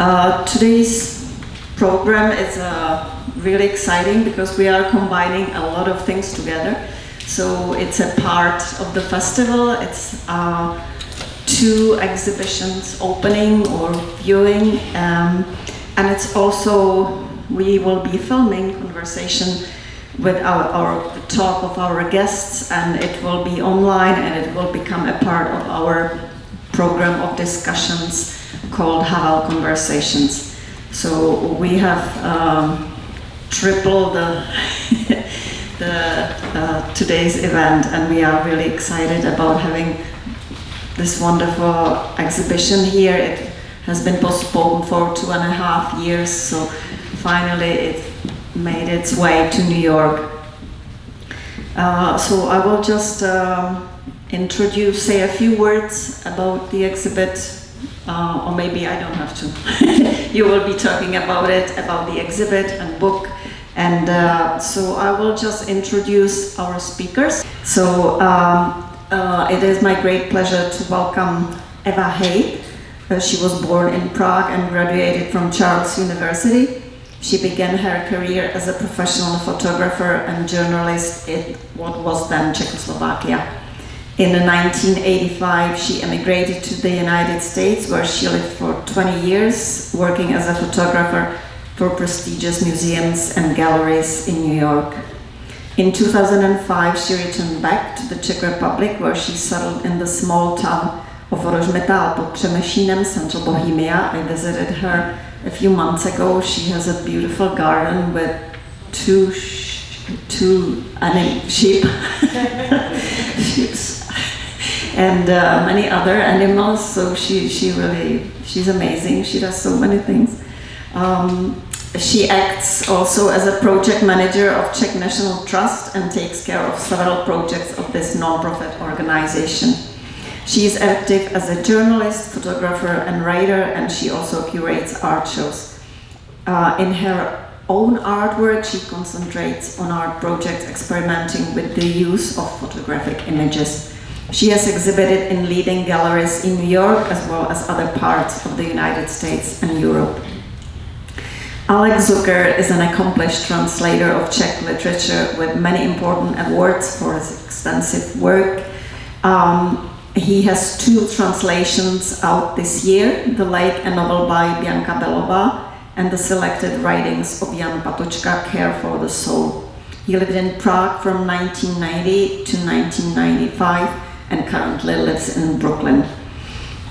Uh, today's program is uh, really exciting because we are combining a lot of things together. So it's a part of the festival. It's uh, two exhibitions opening or viewing, um, and it's also we will be filming conversation with our, our talk of our guests, and it will be online and it will become a part of our program of discussions called Havel Conversations. So we have um, tripled the, the uh, today's event, and we are really excited about having this wonderful exhibition here. It has been postponed for two and a half years, so finally it made its way to New York. Uh, so I will just um, introduce, say a few words about the exhibit, uh, or maybe I don't have to. you will be talking about it, about the exhibit and book. And uh, so I will just introduce our speakers. So um, uh, it is my great pleasure to welcome Eva Heyd. Uh, she was born in Prague and graduated from Charles University. She began her career as a professional photographer and journalist in what was then Czechoslovakia. In 1985, she emigrated to the United States, where she lived for 20 years, working as a photographer for prestigious museums and galleries in New York. In 2005, she returned back to the Czech Republic, where she settled in the small town of Rožmitál pod Přemyšlím, central Bohemia. I visited her a few months ago. She has a beautiful garden with two two anim- sheep, sheep, and uh, many other animals. So she she really she's amazing. She does so many things. Um, she acts also as a project manager of Czech National Trust and takes care of several projects of this non-profit organization. She is active as a journalist, photographer, and writer, and she also curates art shows. Uh, in her own artwork, she concentrates on art projects experimenting with the use of photographic images. She has exhibited in leading galleries in New York as well as other parts of the United States and Europe. Alex Zucker is an accomplished translator of Czech literature with many important awards for his extensive work. Um, he has two translations out this year The Lake, a novel by Bianca Bellová, and the selected writings of Jan Patočka, Care for the Soul. He lived in Prague from 1990 to 1995 and currently lives in Brooklyn.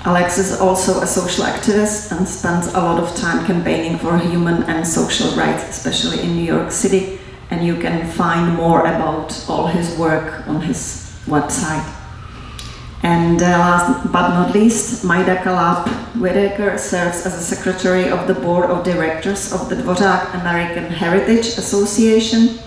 Alex is also a social activist and spends a lot of time campaigning for human and social rights, especially in New York City. And you can find more about all his work on his website. And uh, last but not least, Maida Kalab Whitaker serves as a secretary of the board of directors of the Dvořák American Heritage Association.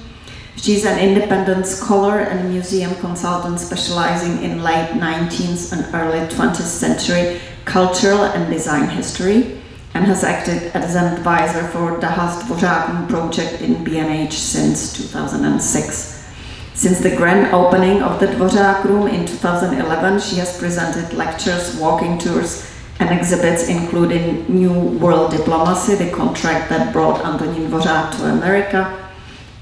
She's an independent scholar and museum consultant specializing in late 19th and early 20th century cultural and design history and has acted as an advisor for the Dvořák Room project in B&H since 2006. Since the grand opening of the Dvořák Room in 2011, she has presented lectures, walking tours, and exhibits including New World Diplomacy, the contract that brought Antonín Dvořák to America,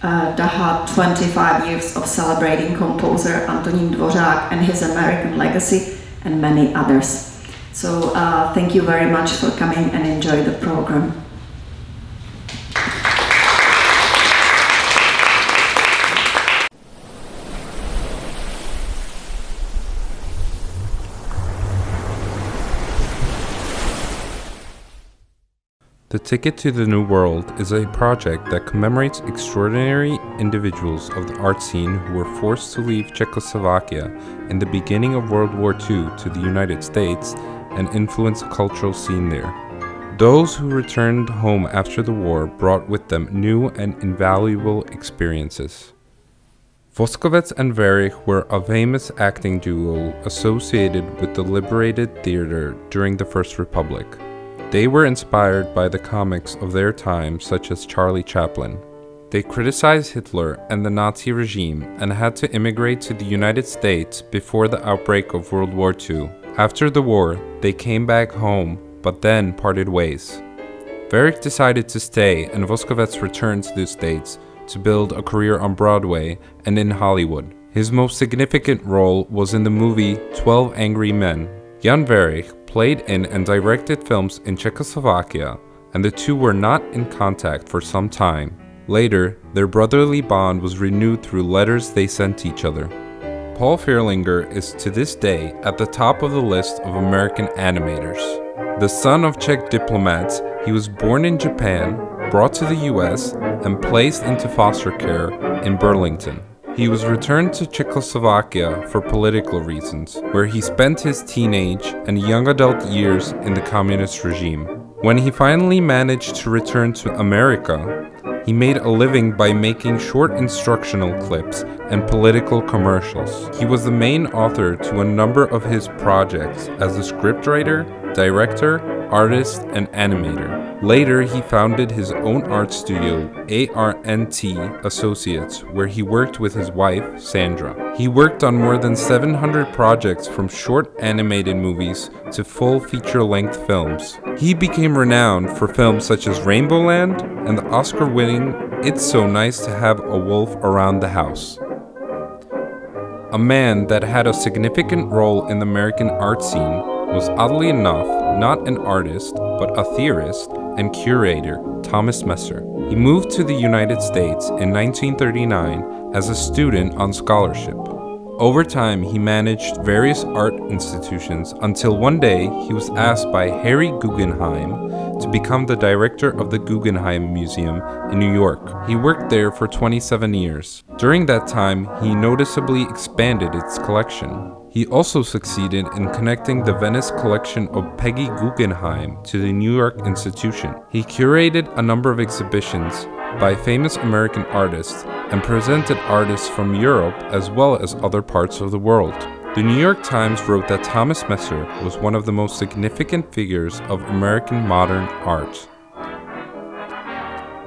uh, Daha 25 years of celebrating composer Antonín Dvořák and his American legacy, and many others. So uh, thank you very much for coming and enjoy the program. The Ticket to the New World is a project that commemorates extraordinary individuals of the art scene who were forced to leave Czechoslovakia in the beginning of World War II to the United States and influence the cultural scene there. Those who returned home after the war brought with them new and invaluable experiences. Voskovec and Werich were a famous acting duo associated with the Liberated Theater during the First Republic. They were inspired by the comics of their time, such as Charlie Chaplin. They criticized Hitler and the Nazi regime and had to immigrate to the United States before the outbreak of World War II. After the war, they came back home, but then parted ways. Werich decided to stay, and Voskovec returned to the States to build a career on Broadway and in Hollywood. His most significant role was in the movie 12 Angry Men. Jan Werich played in and directed films in Czechoslovakia, and the two were not in contact for some time. Later, their brotherly bond was renewed through letters they sent each other. Paul Fierlinger is to this day at the top of the list of American animators. The son of Czech diplomats, he was born in Japan, brought to the US, and placed into foster care in Burlington. He was returned to Czechoslovakia for political reasons, where he spent his teenage and young adult years in the communist regime. When he finally managed to return to America, he made a living by making short instructional clips and political commercials. He was the main author to a number of his projects as a scriptwriter, director, artist, and animator. Later, he founded his own art studio, AR&T Associates, where he worked with his wife, Sandra. He worked on more than 700 projects from short animated movies to full feature length films. He became renowned for films such as Rainbow Land and the Oscar winning It's So Nice to Have a Wolf Around the House. A man that had a significant role in the American art scene was oddly enough not an artist, but a theorist and curator, Thomas Messer. He moved to the United States in 1939 as a student on scholarship. Over time, he managed various art institutions until one day he was asked by Harry Guggenheim to become the director of the Guggenheim Museum in New York. He worked there for 27 years. During that time, he noticeably expanded its collection. He also succeeded in connecting the Venice collection of Peggy Guggenheim to the New York institution. He curated a number of exhibitions by famous American artists and presented artists from Europe as well as other parts of the world. The New York Times wrote that Thomas Messer was one of the most significant figures of American modern art.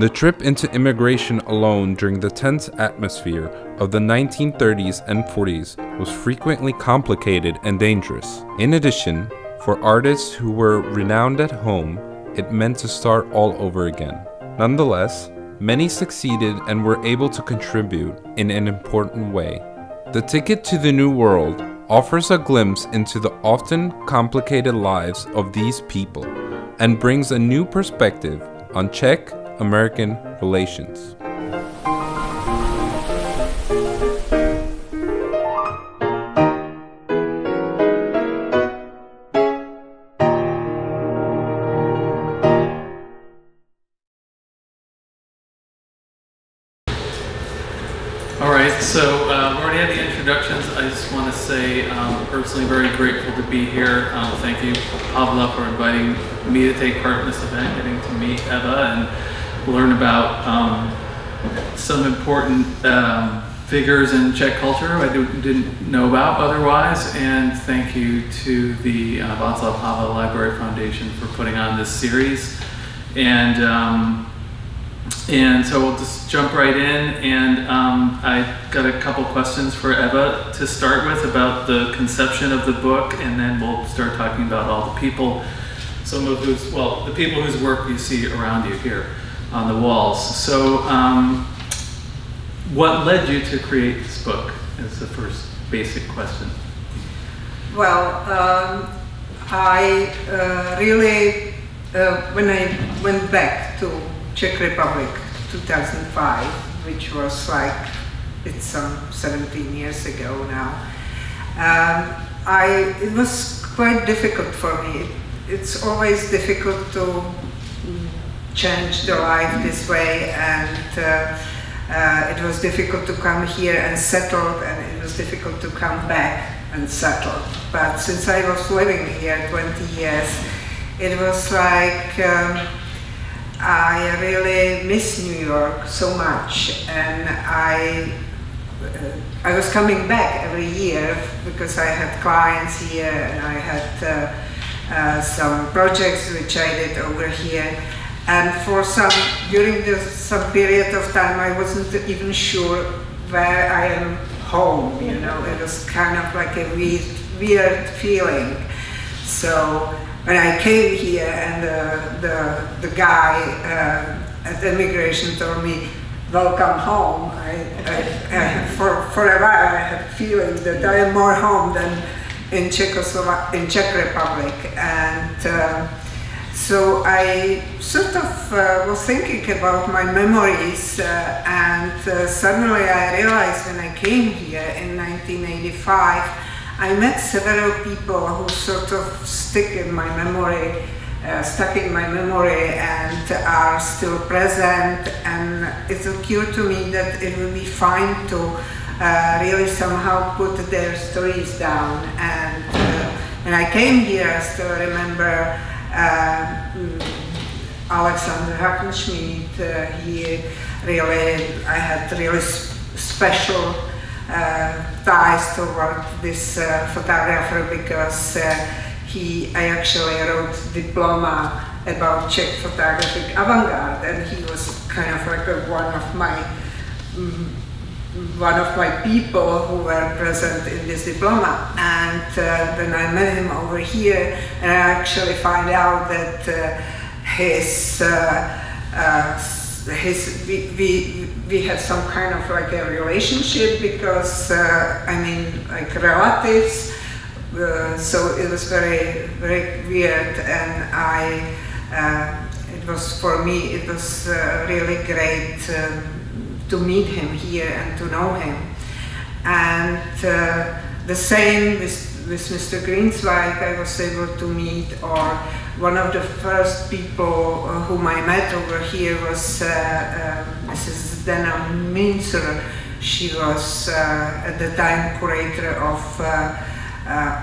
The trip into immigration alone during the tense atmosphere of the 1930s and 40s was frequently complicated and dangerous. In addition, for artists who were renowned at home, it meant to start all over again. Nonetheless, many succeeded and were able to contribute in an important way. The Ticket to the New World offers a glimpse into the often complicated lives of these people and brings a new perspective on Czech American relations. All right, so uh, we already had the introductions. I just want to say um, personally very grateful to be here. Um, thank you, Pavla, for inviting me to take part in this event, getting to meet Eva and learn about um, some important um, figures in Czech culture I didn't know about otherwise. And thank you to the uh, Václav Havel Library Foundation for putting on this series. And um, and so we'll just jump right in. And um, I got a couple questions for Eva to start with about the conception of the book, and then we'll start talking about all the people, some of whose, well, the people whose work you see around you here on the walls. So, um, what led you to create this book? Is the first basic question. Well, um, I uh, really, uh, when I went back to Czech Republic 2005, which was like, it's some 17 years ago now, um, I, it was quite difficult for me. It's always difficult to change the life this way and uh, uh, it was difficult to come here and settle and it was difficult to come back and settle. But since I was living here 20 years, it was like um, I really miss New York so much, and I uh, I was coming back every year because I had clients here and I had uh, uh, some projects which I did over here. And for some, during the, some period of time, I wasn't even sure where I am home, you know, it was kind of like a weird, weird feeling. So when I came here and the, the, the guy uh, at immigration told me, welcome home, I, I, I, for, for a while I had feeling that I am more home than in Czechoslovak in Czech Republic. And uh, so I sort of uh, was thinking about my memories uh, and uh, suddenly I realized when I came here in 1985 I met several people who sort of stick in my memory, uh, stuck in my memory and are still present. And it occurred to me that it would be fine to uh, really somehow put their stories down. And uh, when I came here, I still remember Alexander Hackenschmied. Uh, he really, I had really special uh, ties toward this uh, photographer because uh, he, I actually wrote diploma about Czech photographic avant-garde and he was kind of like a, one of my mm, one of my people who were present in this diploma. And uh, then I met him over here and I actually find out that uh, his uh, his, we, we, we had some kind of like a relationship because, uh, I mean, like relatives, uh, so it was very, very weird. And I, uh, it was for me, it was uh, really great um, to meet him here and to know him. And uh, the same with, with Mr. Greenzweig, I was able to meet or one of the first people uh, whom I met over here was uh, uh, Mrs. Dana Minzer. She was at the time curator of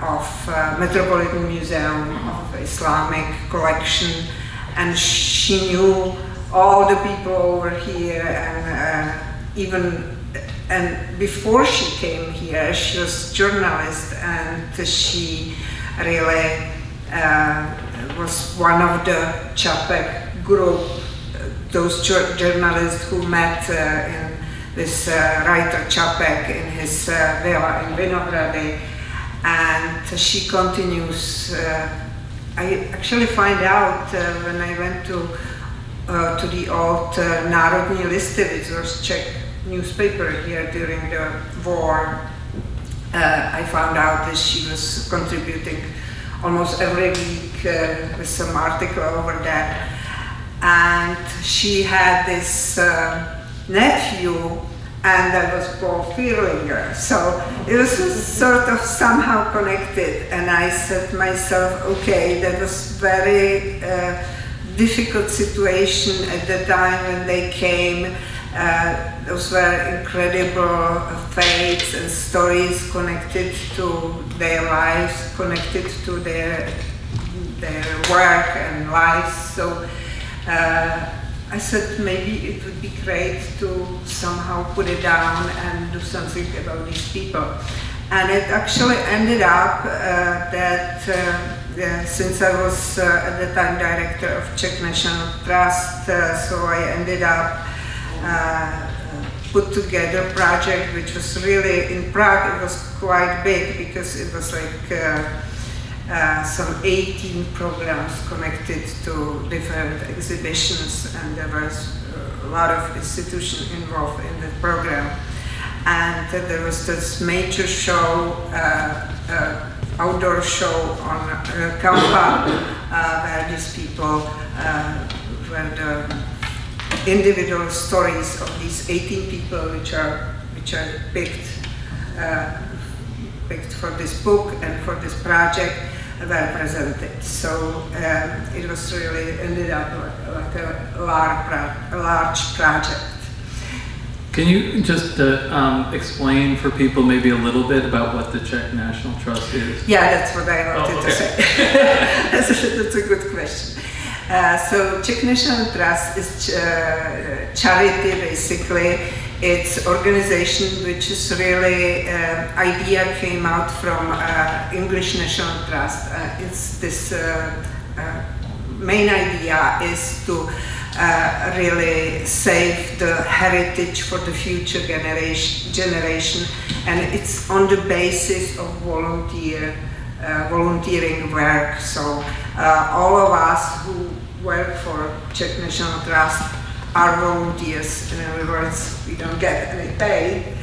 of Metropolitan Museum of Islamic Collection, and she knew all the people over here and even and before she came here, she was journalist and she really uh, was one of the Čapek group, those journalists who met uh, in this uh, writer Čapek in his uh, villa in Vinohrady. And she continues, uh, I actually find out uh, when I went to uh, to the old uh, Národní listy, which was Czech newspaper here during the war, I found out that she was contributing almost every week uh, with some article over there. And she had this uh, nephew, and that was Paul Fierlinger. So it was sort of somehow connected. And I said myself, okay, that was very uh, difficult situation at the time when they came. Uh, those were incredible fates and stories connected to their lives, connected to their, their work and lives. So uh, I said maybe it would be great to somehow put it down and do something about these people. And it actually ended up uh, that uh, since I was uh, at the time director of Czech National Trust, uh, so I ended up uh, put together a project which was really in Prague it was quite big because it was like uh, uh, some 18 programs connected to different exhibitions and there was a lot of institutions involved in the program. And there was this major show uh, outdoor show on uh, Kampa where these people were the individual stories of these 18 people which are which are picked uh, picked for this book and for this project were presented. So um, it was really ended up like, a large, large project. Can you just uh, um, explain for people maybe a little bit about what the Czech National Trust is? Yeah, that's what I wanted oh, okay. to say. that's, a, that's a good question. Uh, so Czech National Trust is uh, charity basically. It's organization which is really uh, idea came out from uh, English National Trust. Uh, it's this main idea is to really save the heritage for the future generation, generation and it's on the basis of volunteer uh, volunteering work. So uh, all of us who work for Czech National Trust are volunteers. In other words, we don't get any pay.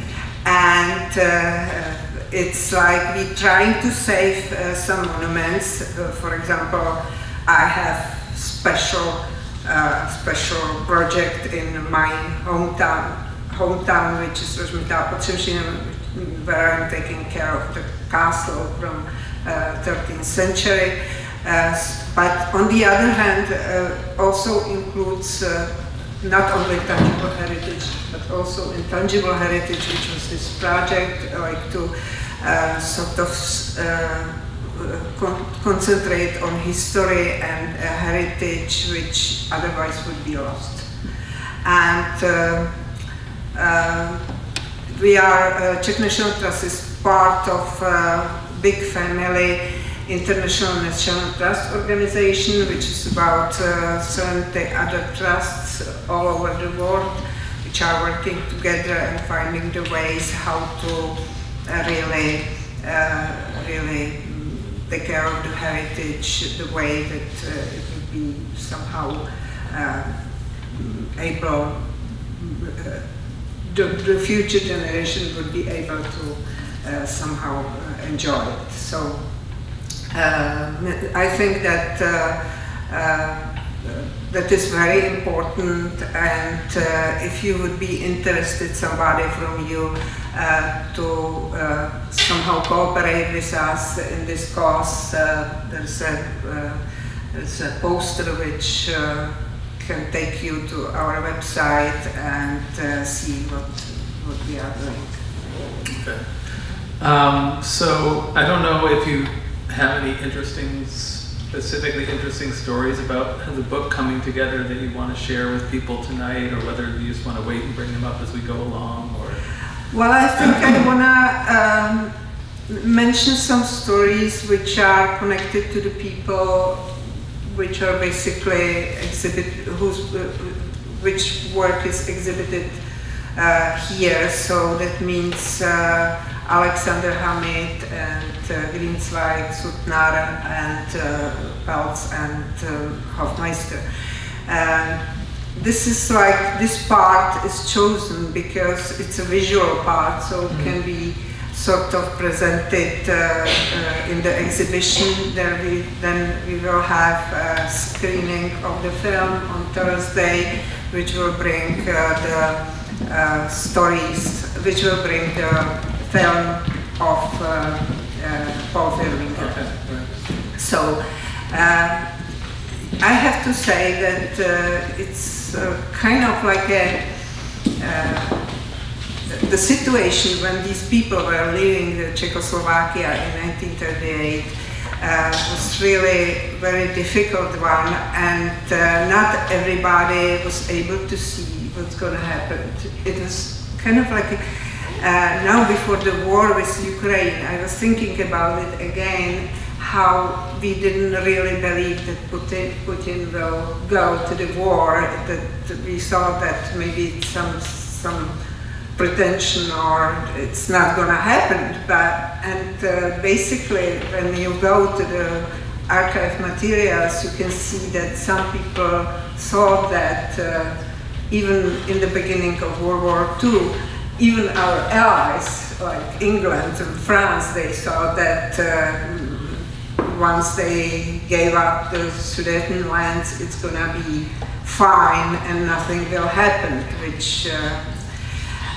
And uh, it's like we're trying to save uh, some monuments. Uh, for example, I have special uh, special project in my hometown, hometown which is Rožmitál where I'm taking care of the castle from 13th uh, century. Uh, but on the other hand, uh, also includes not only tangible heritage, but also intangible heritage, which was this project, like to uh, sort of uh, con concentrate on history and uh, heritage, which otherwise would be lost. And we are, Czech National Trust is part of a big family International National Trust Organization, which is about uh, 70 other trusts all over the world, which are working together and finding the ways how to uh, really, uh, really take care of the heritage the way that uh, it would be somehow uh, able, uh, the, the future generation would be able to somehow enjoy it. So uh, I think that uh, uh, that is very important and uh, if you would be interested somebody from you uh, to uh, somehow cooperate with us in this cause there's a there's a poster which can take you to our website and see what what we are doing. Okay. Um, so I don't know if you have any interesting, specifically interesting stories about the book coming together that you want to share with people tonight, or whether you just want to wait and bring them up as we go along, or? Well, I think I want to um, mention some stories which are connected to the people, which are basically exhibit whose uh, which work is exhibited uh, here. So that means. Uh, Alexander Hammid and uh, Grünzweig, Sutnar and uh, Pelc and uh, Hoffmeister. Um, this is like, this part is chosen because it's a visual part, so it can be sort of presented uh, uh, in the exhibition. There we, then we will have a screening of the film on Thursday, which will bring uh, the stories, which will bring the film of uh, uh, Paul Verhoeven. So uh, I have to say that it's kind of like a the situation when these people were leaving the Czechoslovakia in 1938 uh, was really very difficult one and uh, not everybody was able to see what's going to happen. It was kind of like a, uh, now before the war with Ukraine, I was thinking about it again, how we didn't really believe that Putin, Putin will go to the war, that we thought that maybe some, some pretension or it's not going to happen. But, and uh, basically, when you go to the archive materials, you can see that some people thought that uh, even in the beginning of World War II, even our allies, like England and France, they saw that uh, once they gave up the Sudeten lands, it's going to be fine and nothing will happen. Which uh,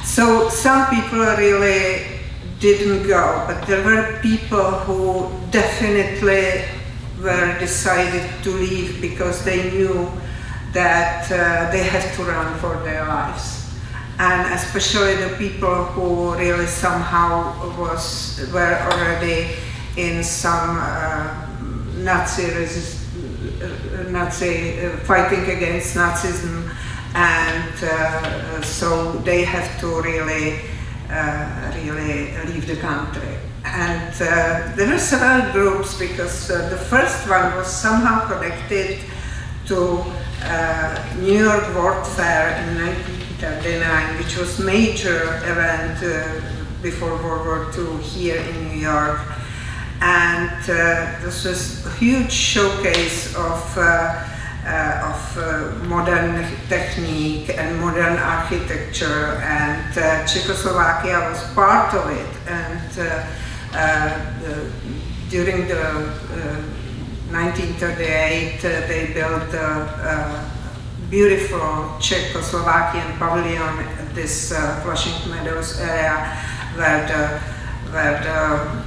so some people really didn't go, but there were people who definitely were decided to leave because they knew that uh, they had to run for their lives and especially the people who really somehow was were already in some uh, Nazi uh, Nazi uh, fighting against Nazism, and uh, so they have to really uh, really leave the country. And uh, there were several groups because the first one was somehow connected to New York World Fair in 19 1939, which was major event uh, before World War II here in New York. And uh, this was a huge showcase of, uh, uh, of uh, modern technique and modern architecture, and Czechoslovakia was part of it. And the, during the 1938, they built beautiful Czechoslovakian pavilion at this uh, Flushing Meadows area where the, where the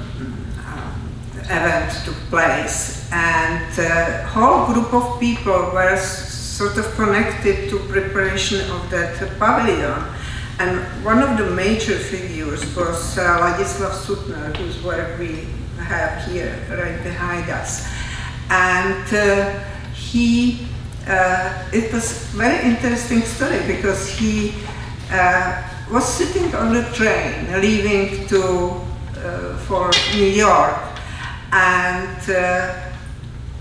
event took place. And a whole group of people were sort of connected to preparation of that pavilion. And one of the major figures was uh, Ladislav Sutnar, whose work we have here right behind us. And uh, he, uh, it was very interesting story because he uh, was sitting on the train leaving to, uh, for New York and uh,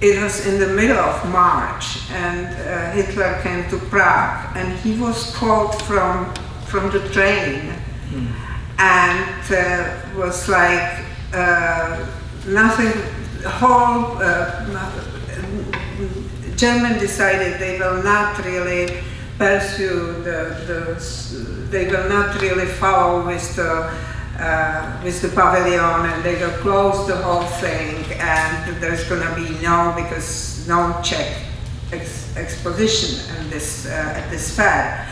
it was in the middle of March, and uh, Hitler came to Prague, and he was called from from the train, mm. and uh, was like uh, nothing. Whole uh, German decided they will not really pursue the, the they will not really follow with the uh, with the pavilion and they will close the whole thing and there's going to be no, because no Czech ex exposition in this, uh, at this fair.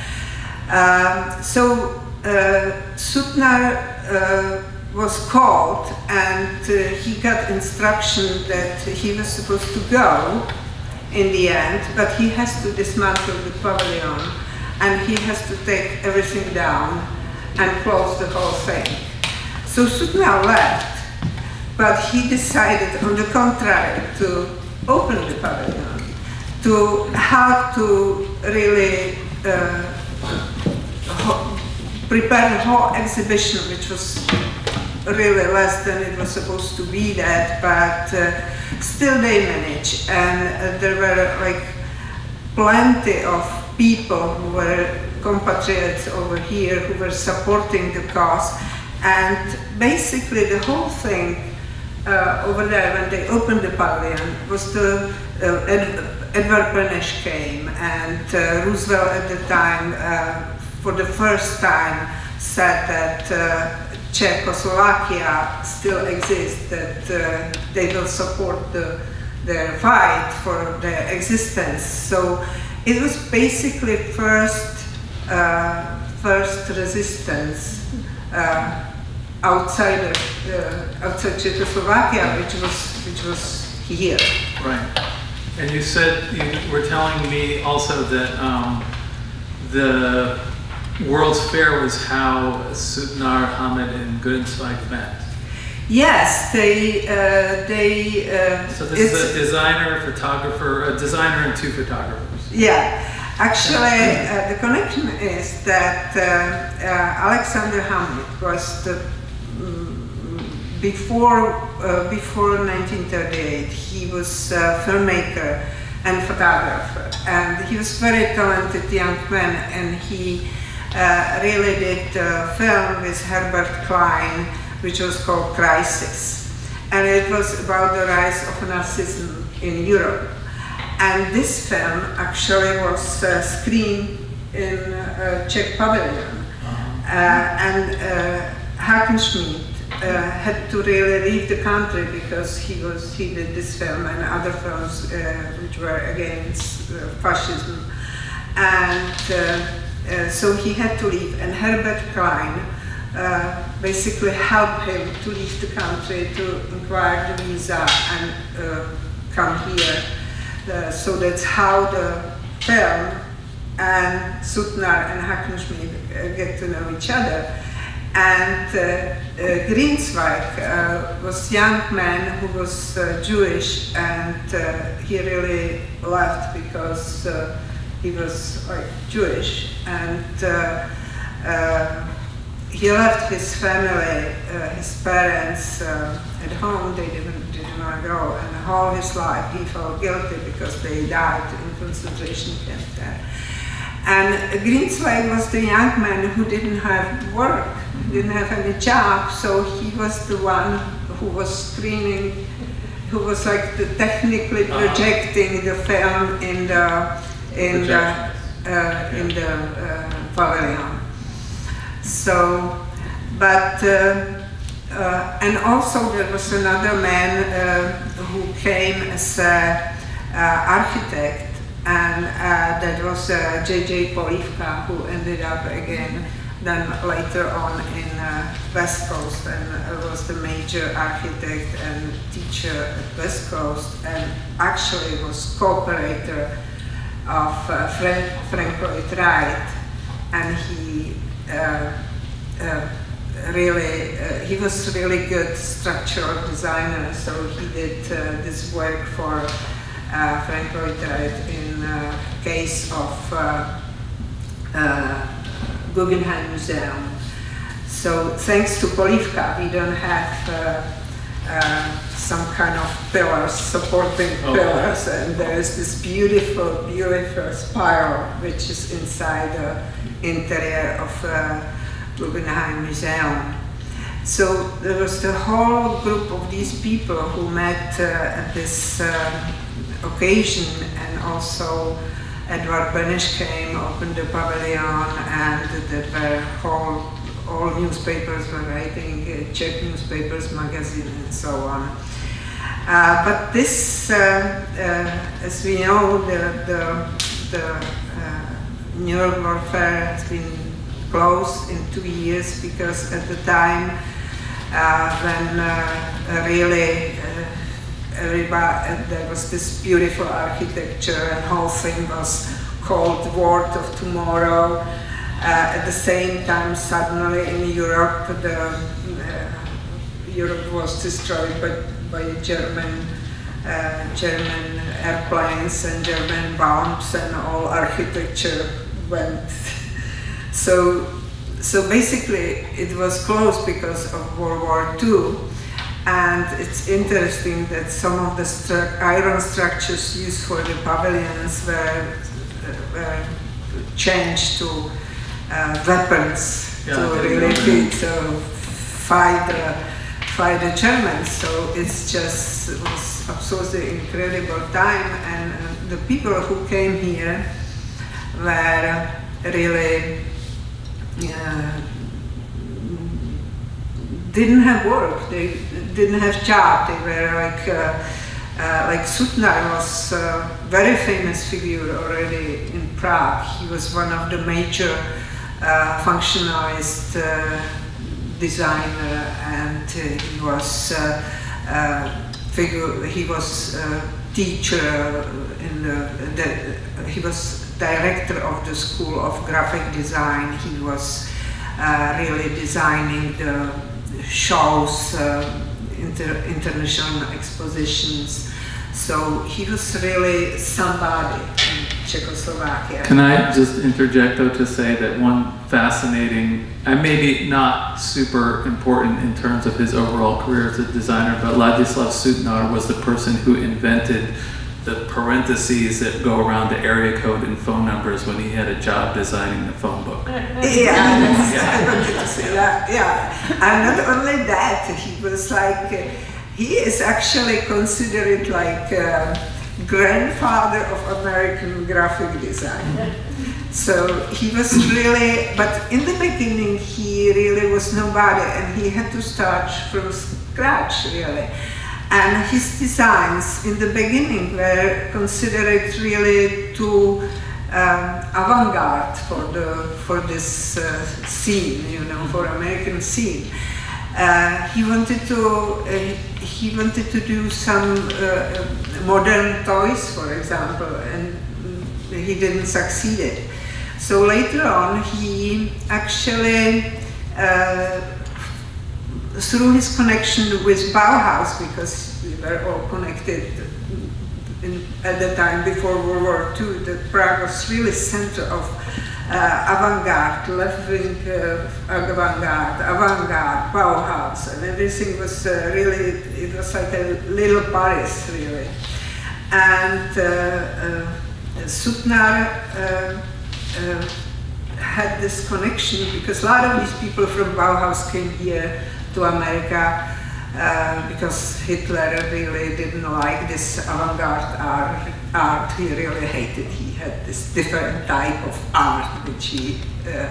Um, so uh, Sutnar uh, was called and uh, he got instruction that he was supposed to go in the end, but he has to dismantle the pavilion and he has to take everything down and close the whole thing. So Sutnar left, but he decided, on the contrary, to open the pavilion, to help to really uh, prepare the whole exhibition, which was really less than it was supposed to be that, but uh, still they managed. And uh, there were like plenty of people who were compatriots over here who were supporting the cause. And basically the whole thing uh, over there when they opened the pavilion was the uh, Ed, Edvard Beneš came and uh, Roosevelt at the time uh, for the first time said that Czechoslovakia still exists, that uh, they will support the, their fight for their existence. So it was basically first, first resistance outside of, uh, outside Czechoslovakia, which was which was here. Right. And you said you were telling me also that um, the World's Fair was how Sutnar, Hammid, and Gruenzweig met. Yes, they uh, they. Uh, so this is a designer, photographer, a designer, and two photographers. Yeah. Actually, uh, the connection is that uh, uh, Alexander Hammid was the before, uh, before 1938, he was a filmmaker and photographer. And he was very talented young man, and he really did a film with Herbert Kline, which was called Crisis. And it was about the rise of Nazism in Europe. And this film actually was uh, screened in a Czech pavilion. Uh-huh. Uh, and uh, Hackenschmied uh, had to really leave the country because he was he did this film and other films uh, which were against uh, fascism, and uh, uh, so he had to leave. And Herbert Kline uh, basically helped him to leave the country to acquire the visa and come here. so that's how the film and Sutnar and Hackenschmied get to know each other. And uh, uh, Gruenzweig uh, was a young man who was Jewish and he really left because he was like Jewish and he left his family, uh, his parents uh, at home, they didn't, did not go, and all his life he felt guilty because they died in concentration camp there. And Gruenzweig was the young man who didn't have work, didn't have any job, so he was the one who was screening, who was like the technically Uh-huh. projecting the film in the in the uh, in the uh, pavilion. So, but. Uh, uh, and also there was another man uh, who came as an architect and uh, that was J.J. Polivka who ended up again then later on in uh, West Coast and was the major architect and teacher at West Coast and actually was co-operator of uh, Frank, Frank Lloyd Wright and he really, uh, he was really good structural designer, so he did uh, this work for uh, Frank Lloyd Wright in case of Guggenheim Museum. So thanks to Polivka, we don't have some kind of pillars, supporting oh. pillars, and there's this beautiful, beautiful spiral which is inside the interior of uh, Guggenheim Museum. So there was the whole group of these people who met uh, at this uh, occasion and also Edvard Beneš came, opened the pavilion and there were whole, all newspapers were writing, uh, Czech newspapers, magazines, and so on. Uh, but this, uh, uh, as we know, the, the, the New York World Fair has been closed in two years because at the time uh, when uh, really uh, everybody, there was this beautiful architecture and whole thing was called World of Tomorrow. Uh, at the same time, suddenly in Europe, the uh, Europe was destroyed by, by German uh, German airplanes and German bombs and all architecture went so, so basically it was closed because of World War II. And it's interesting that some of the stru iron structures used for the pavilions were, uh, were changed to uh, weapons yeah, to really fight the, fight the Germans. So it's just it was absolutely incredible time, and uh, the people who came here were really uh, didn't have work. They didn't have job. They were like uh, uh, like Sutnar was a very famous figure already in Prague. He was one of the major uh, functionalist uh, designer, and uh, he was figure. He was teacher in the, the he was director of the School of Graphic Design. He was uh, really designing the shows, uh, inter international expositions. So he was really somebody Czechoslovakia. Can I just interject though to say that one fascinating, and maybe not super important in terms of his overall career as a designer, but Ladislav Sutnar was the person who invented the parentheses that go around the area code and phone numbers when he had a job designing the phone book. Yeah, yeah. yeah. And not only that, he was like, uh, he is actually considered like uh, grandfather of American graphic design. So he was really, but in the beginning he really was nobody and he had to start from scratch really. And his designs in the beginning were considered really too um, avant-garde for the for this uh, scene, you know, for American scene. Uh, he wanted to uh, he wanted to do some uh, modern toys, for example, and he didn't succeed. it. So later on, he actually uh, through his connection with Bauhaus, because we were all connected in, at the time before World War II, that Prague was really center of uh, avant-garde, left-wing uh, avant-garde, avant-garde, Bauhaus, and everything was uh, really, it was like a little Paris, really. And uh, Sutnar had this connection because a lot of these people from Bauhaus came here to America because Hitler really didn't like this avant-garde art, art. He really hated. He had this different type of art which he. Uh,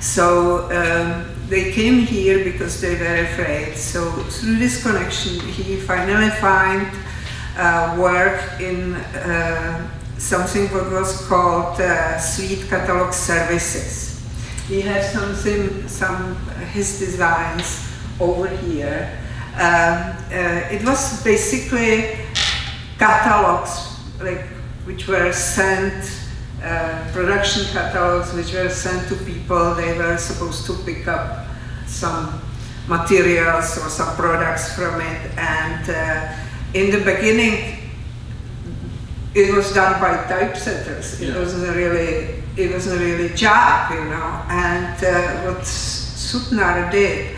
so um, they came here because they were afraid. So through this connection, he finally found uh, work in uh, something what was called uh, Sweet's Catalog Services. He has something, some his designs over here. Um, uh, it was basically catalogs like which were sent, uh, production catalogs which were sent to people. They were supposed to pick up some materials or some products from it. And uh, in the beginning, it was done by typesetters. It Yeah. wasn't really, it wasn't really job, you know. And uh, what Sutnar did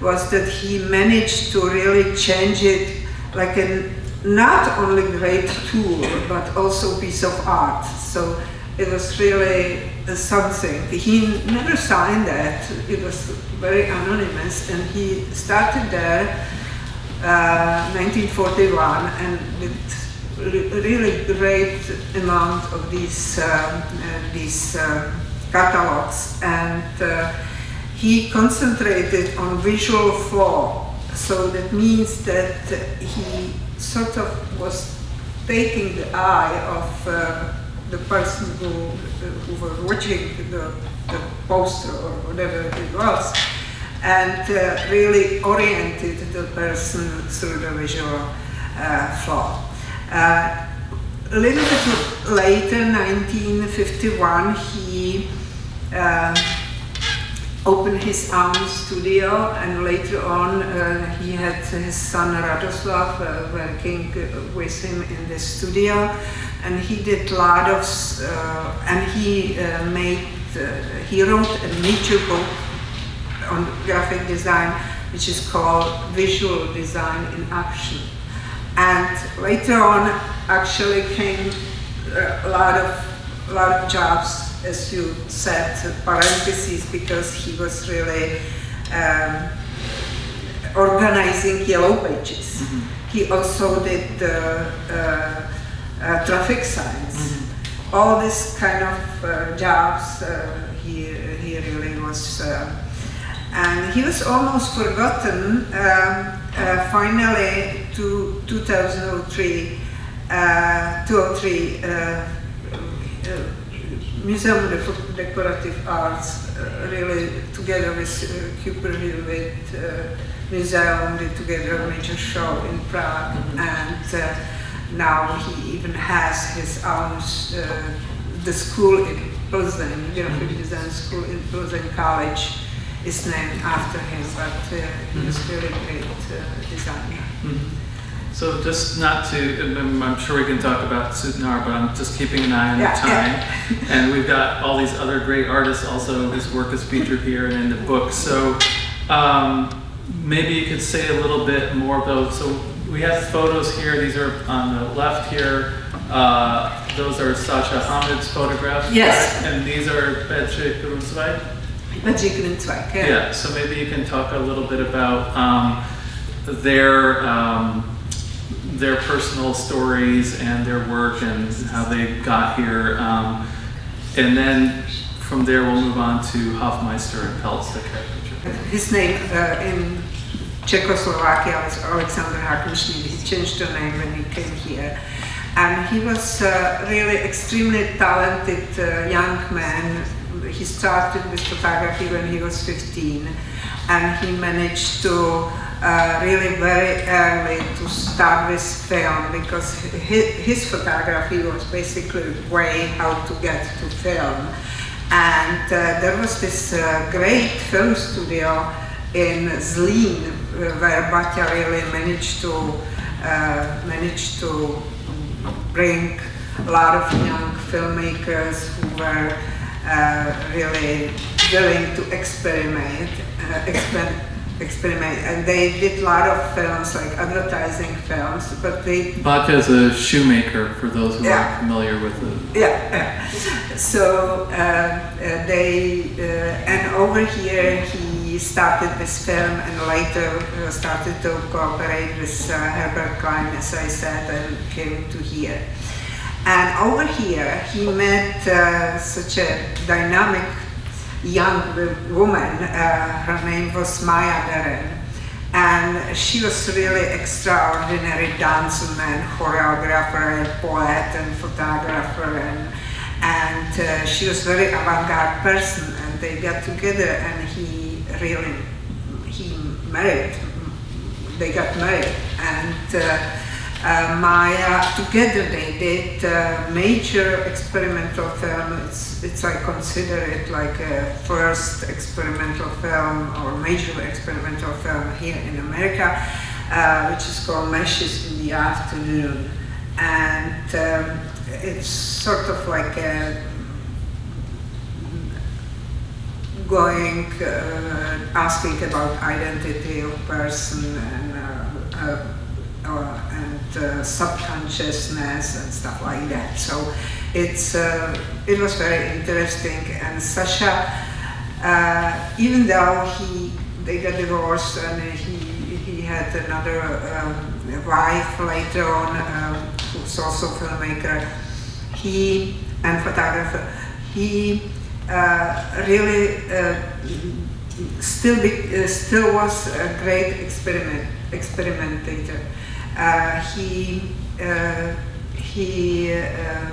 was that he managed to really change it like a not only great tool but also piece of art. So it was really uh, something. He never signed that. It was very anonymous, and he started there uh, 1941 and with re- really great amount of these um, uh, these um, catalogs and uh, he concentrated on visual flow so that means that he sort of was taking the eye of uh, the person who, who were watching the, the poster or whatever it was and uh, really oriented the person through the visual uh, flow. Uh, a little bit later, 1951, he uh, opened his own studio, and later on, uh, he had his son Radoslav uh, working with him in the studio, and he did a lot of, uh, and he uh, made, uh, he wrote a major book on graphic design, which is called Visual Design in Action. And later on, actually came uh, a lot of a lot of jobs, as you said, parentheses, because he was really um, organizing yellow pages. He also did uh, uh, uh, traffic signs. All this kind of uh, jobs, uh, he, he really was uh, and he was almost forgotten. Um, uh, finally, to 2003, uh, 2003, uh, uh, Museum of Decorative Arts, uh, really together with uh, Cooper Hewitt uh, Museum, did together a major show in Prague, and uh, now he even has his own uh, the school in Plzeň, graphic design school in Plzeň College is named after him, but uh, he was really great uh, designer. So just not to, I'm sure we can talk about Sutnar, but I'm just keeping an eye on the time. yeah. And we've got all these other great artists also, whose work is featured here and in the book. So um, maybe you could say a little bit more about, So we have photos here, these are on the left here. Uh, those are Sasha Hammid's photographs. Yes. correct? And these are Petře Grünzweig? Magic Lindzweig, yeah. Yeah, so maybe you can talk a little bit about um, their um, their personal stories and their work and how they got here, um, and then from there we'll move on to Hoffmeister and Pelc, the caricature. His name uh, in Czechoslovakia was Alexander Hackenschmied. He changed the name when he came here. And he was uh, really extremely talented uh, young man. He started with photography when he was 15 and he managed to uh, really very early to start with film because his, his photography was basically way how to get to film. And uh, there was this uh, great film studio in Zlín uh, where Baťa really managed to uh, managed to bring a lot of young filmmakers who were really willing to experiment, uh, exper- experiment, and they did a lot of films like advertising films, but they Baťa is a shoemaker for those who Yeah. aren't familiar with it yeah. yeah. So uh, uh, they uh, and over here he started this film and later uh, started to cooperate with uh, Herbert Kline, as I said, and came to here. And over here, he met uh, such a dynamic young woman. Uh, her name was Maya Deren. And she was really extraordinary dancer and choreographer and poet and photographer and and uh, she was very avant-garde person and they got together and he really he married they got married and uh, uh, Maya together they did a major experimental film. It's, it's I consider it like a first experimental film or major experimental film here in America uh, which is called Meshes in the Afternoon. And um, it's sort of like a going, uh, asking about identity of person and, uh, uh, uh and uh, subconsciousness and stuff like that. So it's, uh, it was very interesting and Sasha, even though he, they got divorced and he, he had another um, wife later on, um, who's also a filmmaker, he and photographer, he uh, really uh, still be, uh, still was a great experiment experimentator. Uh, he uh, he uh,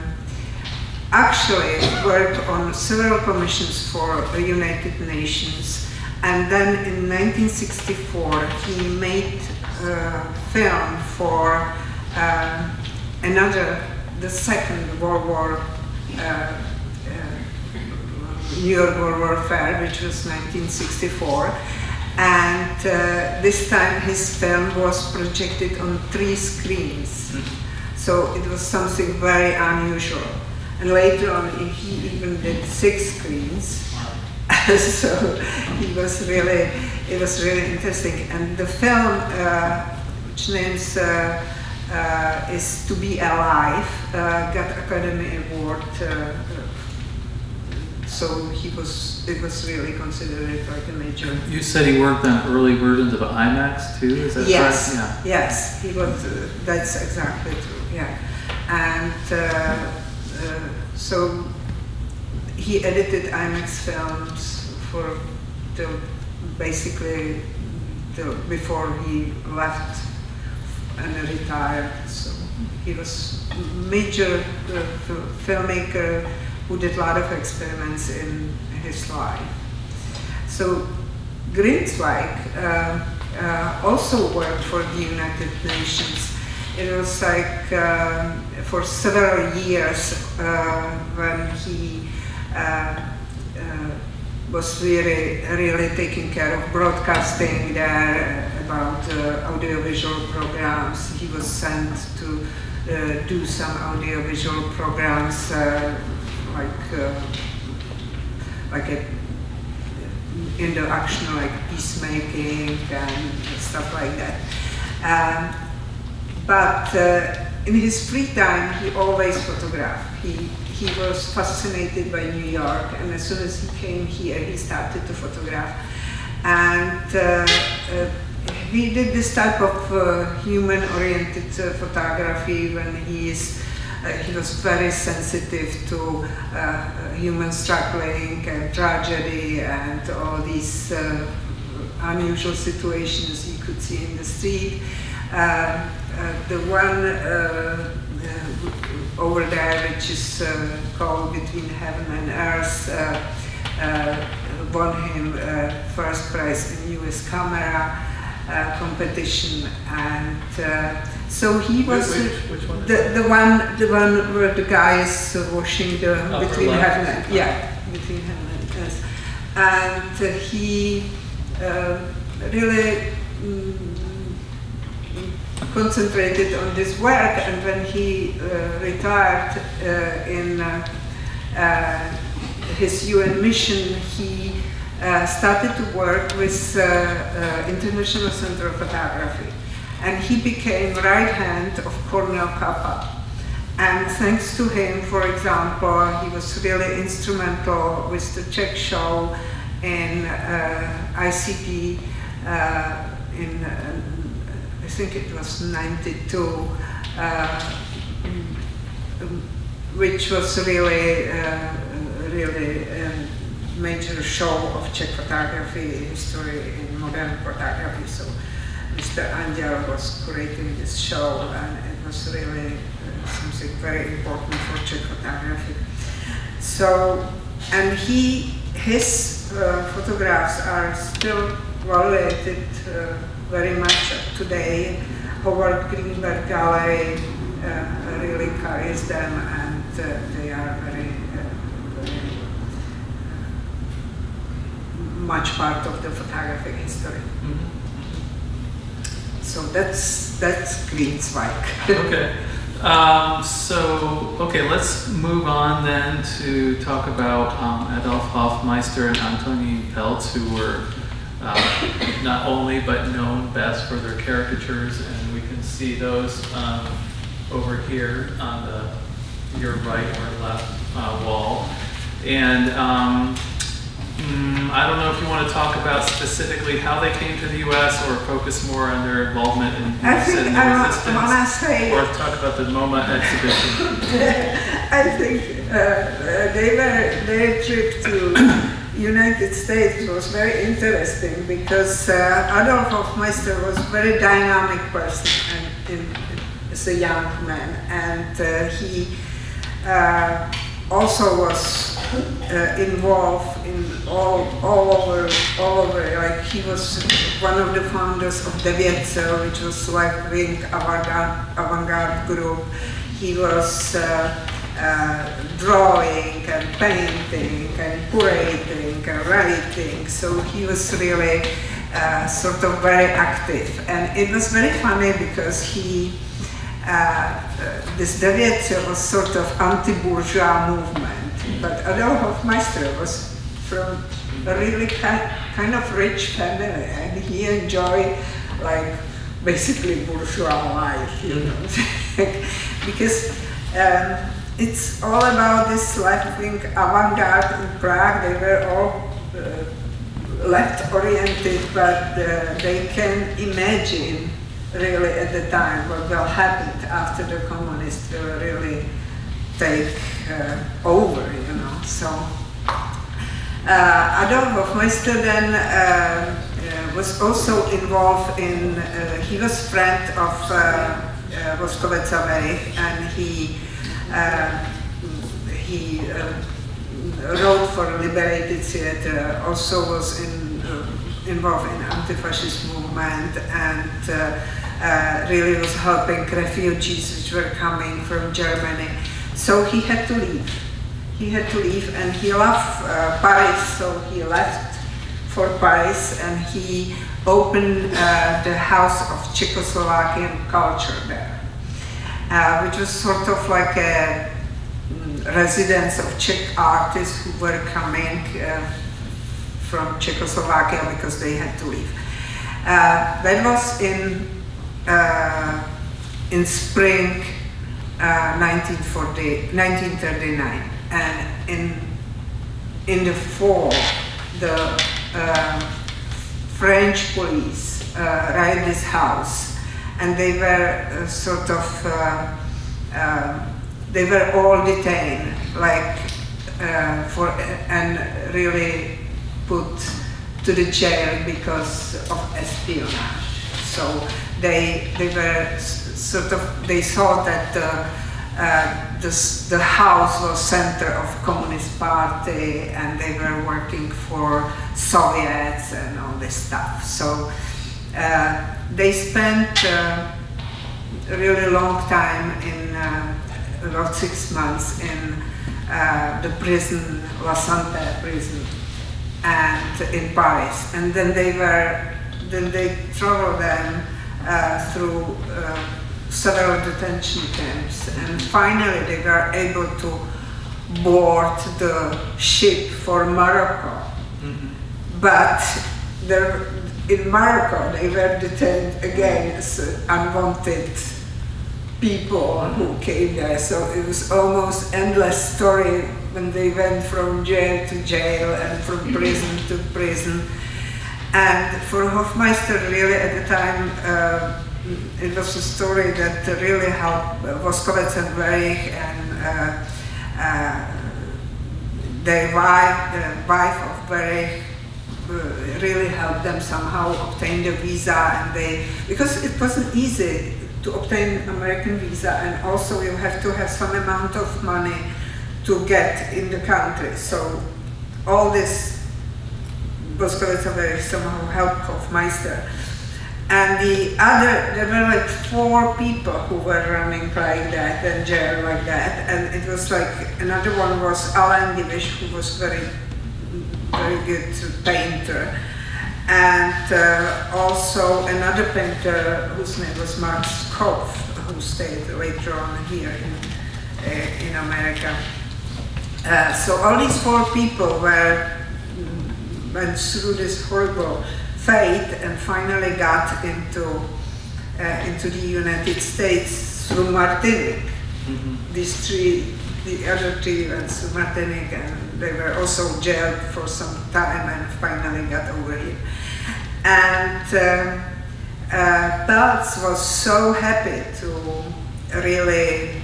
actually worked on several commissions for the United Nations, and then in 1964 he made a film for another the Second World War, uh, uh, New York World War Fair, which was 1964. And uh, this time his film was projected on three screens. So it was something very unusual. And later on, he even did six screens. so he was really, it was really interesting. And the film, uh, which names uh, uh, is To Be Alive, uh, got Academy Award. So he was, it was really considered like a major. You said he worked on early versions of IMAX too, is that yes, correct? Yeah. Yes, he was, uh, that's exactly true, yeah. And uh, uh, so he edited IMAX films for till basically till before he left and retired. So he was major uh, filmmaker who did a lot of experiments in his life. So Grünzweig uh, uh, also worked for the United Nations. It was like uh, for several years uh, when he uh, was really, really taking care of broadcasting there about uh, audiovisual programs. He was sent to uh, do some audiovisual programs uh, like uh, like interaction like peacemaking and stuff like that. Um, but uh, in his free time, he always photographed. He he was fascinated by New York, and as soon as he came here, he started to photograph. And uh, uh, he did this type of uh, human-oriented uh, photography when he is he was very sensitive to uh, human struggling and tragedy and all these unusual situations you could see in the street. the one over there, which is uh, called Between Heaven and Earth, uh, uh, won him first prize in U.S. camera competition, and so he was which, which one the, the one the one where the guy is washing the oh, between heaven and yeah between heaven and earth, and he really. Mm, concentrated on this work and when he uh, retired uh, in uh, uh his UN mission, he uh, started to work with uh, International Center of Photography. And he became right hand of Cornell Capa. And thanks to him, for example, he was really instrumental with the Czech show in uh, ICP uh, in, uh, I think it was 92, uh, which was really, uh, really a major show of Czech photography history in modern photography. So Mr. Angel was curating this show and it was really uh, something very important for Czech photography. So, and he, his uh, photographs are still valued uh, very much today. Howard Greenberg Gallery uh, really carries them and uh, they are very, uh, very much part of the photography history. So that's that's Grünzweig. Okay. Um, so, okay, let's move on then to talk about um, Adolf Hoffmeister and Antonin Pelc, who were uh, not only but known best for their caricatures, and we can see those um, over here on the your right or left uh, wall. And um, mm, I don't know if you want to talk about specifically how they came to the U.S. or focus more on their involvement in I think and the I resistance, or talk about the MoMA exhibition. I think uh, uh, they were, their trip to United States was very interesting because uh, Adolf Hoffmeister was a very dynamic person and, in, as a young man, and uh, he uh, also was uh, involved in all, all over, all over. Like he was one of the founders of Devětsil, which was like wing avant-garde, avant-garde group. He was uh, uh, drawing and painting and curating and writing. So he was really uh, sort of very active. And it was very funny because he, uh, this Devětsil was sort of anti-bourgeois movement, but Adolf Hoffmeister was from a really kind, kind of rich family and he enjoyed like basically bourgeois life, you know, because um, it's all about this left-wing avant-garde in Prague. They were all uh, left-oriented, but uh, they can imagine really at the time what will happen after the communists will really take uh, over, you know. So uh, Adolf Hoffmeister then uh, uh, was also involved in, uh, he was friend of uh, uh, and he, he wrote for Liberated Theatre, also was in, involved in anti-fascist movement and uh, really was helping refugees which were coming from Germany. So he had to leave. He had to leave and he loved uh, Paris, so he left for Paris and he opened uh, the House of Czechoslovakian Culture there, uh, which was sort of like a mm, residence of Czech artists who were coming uh, from Czechoslovakia because they had to leave. Uh, that was in uh, in spring uh, 1940, 1939, and in in the fall, the uh, French police uh, raided this house, and they were uh, sort of uh, uh, they were all detained, like uh, for and really put to the jail because of espionage. So they they were sort of they saw that the uh, the house was center of communist party and they were working for Soviets and all this stuff. So uh, they spent uh, a really long time in uh, about six months in uh, the prison, La Santé prison, and in Paris. And then they were, then they traveled them uh, through uh, several detention camps, and finally they were able to board the ship for Morocco. But there, in Morocco, they were detained again as unwanted people who came there. So it was almost endless story when they went from jail to jail and from prison to prison. And for Hoffmeister, really at the time, uh, it was a story that really helped Voskovec and Werich and uh, uh, their wife, the wife of Werich, uh, really helped them somehow obtain the visa and they because it wasn't easy to obtain American visa and also you have to have some amount of money to get in the country. So all this Boskovica very somehow helped Hoffmeister and the other, there were like four people who were running like that and jail like that. And it was like, another one was Alén Diviš, who was very, very good painter. And uh, also another painter whose name was Max Kopf, who stayed later on here in, uh, in America. Uh, so all these four people were, went through this horrible fate and finally got into, uh, into the United States through Martinique. Mm-hmm. These three, the other three went through Martinique and they were also jailed for some time and finally got over here. And um, uh, Pelc was so happy to really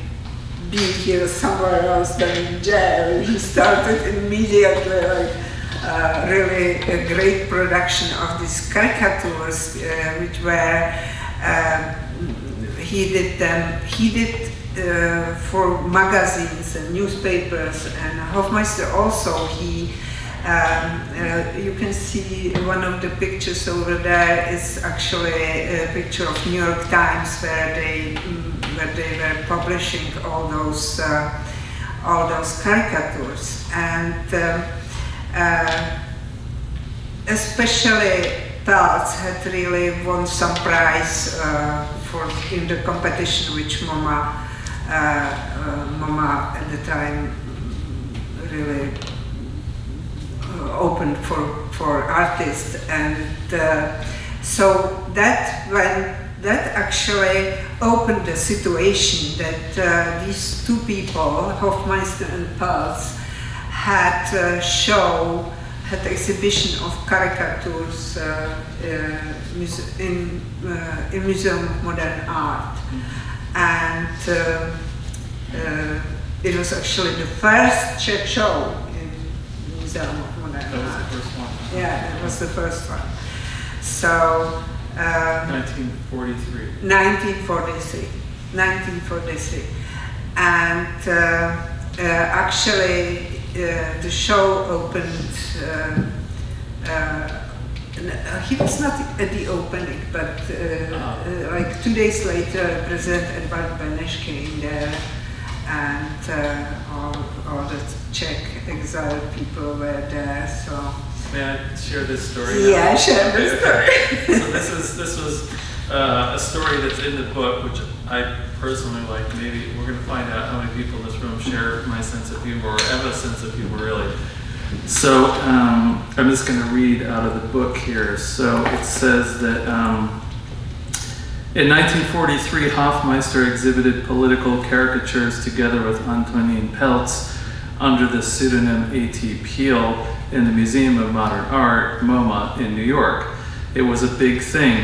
be here somewhere else than in jail. He started immediately like, uh, really a great production of these caricatures, uh, which were uh, he did them. He did uh, for magazines and newspapers, and Hoffmeister also. He um, uh, you can see one of the pictures over there is actually a picture of New York Times where they mm, where they were publishing all those all those caricatures and. Um, uh, especially Pelc had really won some prize uh, for in the competition which MoMA, uh, uh, MoMA at the time really uh, opened for, for artists. And so that when that actually opened the situation that uh, these two people, Hoffmeister and Pelc, had a show, had exhibition of caricatures uh, uh, in, uh, in Museum of Modern Art. And it was actually the first Czech show in Museum of Modern that Art. was the first one. Yeah, it was the first one. So. Um, 1943. 1943. 1943. And uh, uh, actually, uh, the show opened. Uh, uh, he was not at the opening, but oh. like two days later, President Edvard Beneš came there, and all, all the Czech exiled people were there. So. May I share this story? Yeah, share okay, this story. Okay. so this is this was uh, a story that's in the book, which I personally like. Maybe we're going to find out how many people in this room share my sense of humor or have sense of humor, really. So um, I'm just going to read out of the book here. So it says that um, in 1943, Hoffmeister exhibited political caricatures together with Antonin Pelc under the pseudonym A.T. Peel in the Museum of Modern Art, MoMA, in New York. It was a big thing.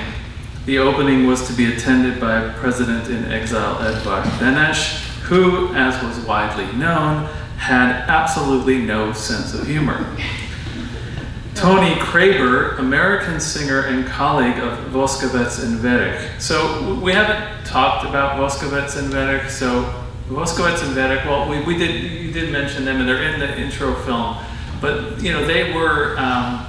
The opening was to be attended by President in exile Edvard Beneš, who, as was widely known, had absolutely no sense of humor. Tony Kraber, American singer and colleague of Voskovec and Werich. So we haven't talked about Voskovec and Werich. So Voskovec and Werich, well, we, we did you did mention them, and they're in the intro film. But you know they were um,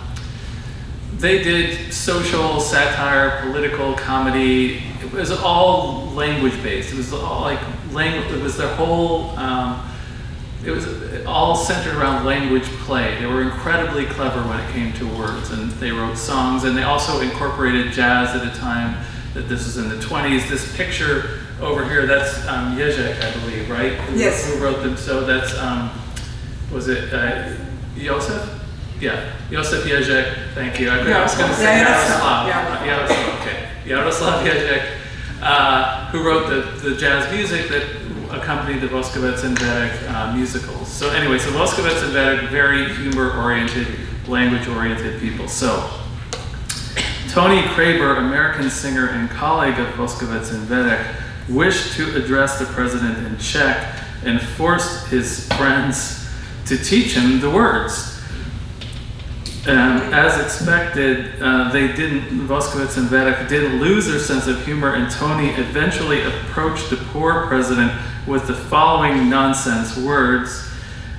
they did social satire, political comedy. It was all language based. It was all like language. It was their whole. Um, it was all centered around language play. They were incredibly clever when it came to words, and they wrote songs. And they also incorporated jazz at a time that this was in the 20s. This picture over here, that's um, Ježek, I believe, right? Who, yes. Who wrote them? So that's um, was it uh, Joseph? Yeah, Josef Ježek, thank you. I, I was going to say Jaroslav. Yeah. Jaroslav, okay. Jaroslav Ježek, uh, who wrote the, the jazz music that accompanied the Voskovec and Werich uh, musicals. So anyway, so Voskovec and Werich, very humor-oriented, language-oriented people. So Tony Kraber, American singer and colleague of Voskovec and Werich, wished to address the president in Czech and forced his friends to teach him the words. Um, as expected, uh, they didn't, Voskovec and Werich didn't lose their sense of humor, and Tony eventually approached the poor president with the following nonsense words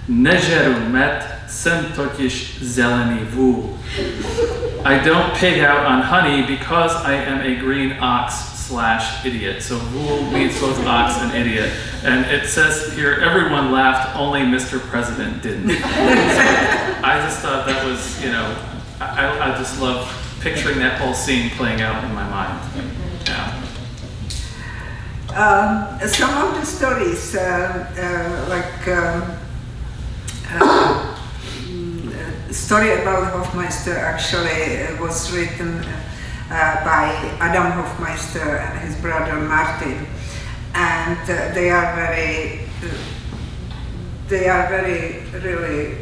Nežeru met, sem totiž zelený vůl. I don't pig out on honey because I am a green ox slash idiot. So rule means both ox and idiot. And it says here, everyone laughed, only Mr. President didn't. I just thought that was, you know, I, I just love picturing that whole scene playing out in my mind. Yeah. Um, some of the stories, uh, uh, like um, uh, mm, story about Hoffmeister actually uh, was written uh, by Adam Hoffmeister and his brother Martin, and uh, they are very, they are very really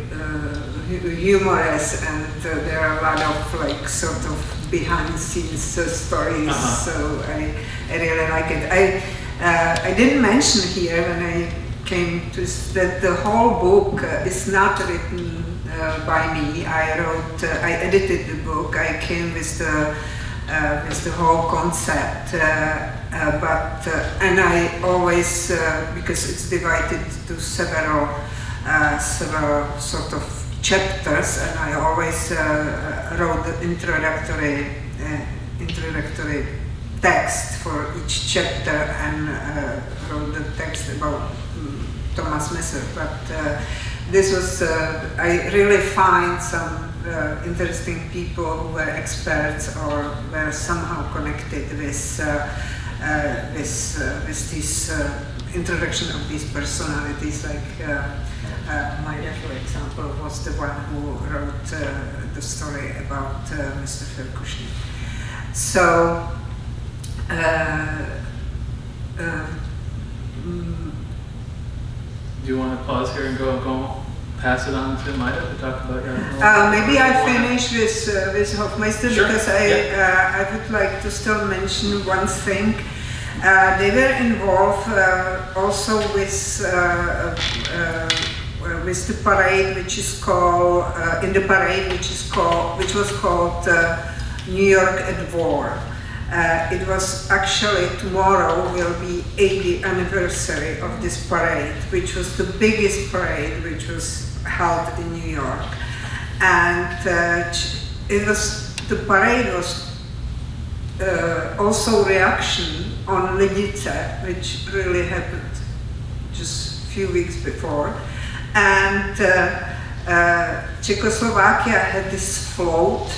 humorous, and there are a lot of like sort of behind the scenes stories. Uh-huh. So I, I really like it. I uh, I didn't mention here when I came to s- that the whole book uh, is not written uh, by me. I wrote, uh, I edited the book. I came with the uh, with the whole concept, uh, uh, but uh, and I always uh, because it's divided to several uh, several sort of chapters, and I always uh, wrote the introductory uh, introductory text for each chapter and uh, wrote the text about mm, Thomas Messer. But uh, this was, uh, I really find some uh, interesting people who were experts or were somehow connected with, uh, uh, with, uh, with this uh, introduction of these personalities. Like uh, Maria, for example, was the one who wrote the story about Mr. Firkušný. So, uh, mm, Do you want to pause here and go, go pass it on to Maida to talk about your? uh, maybe I finish with uh, with Hoffmeister Sure, because I uh, I would like to still mention one thing. Uh, they were involved uh, also with uh, uh, uh, with the parade, which is called uh, in the parade, which is called which was called uh, New York at War. Uh, it was actually tomorrow will be 80th anniversary of this parade, which was the biggest parade which was held in New York, and uh, it was the parade was uh, also reaction on Lidice, which really happened just a few weeks before, and uh, uh, Czechoslovakia had this float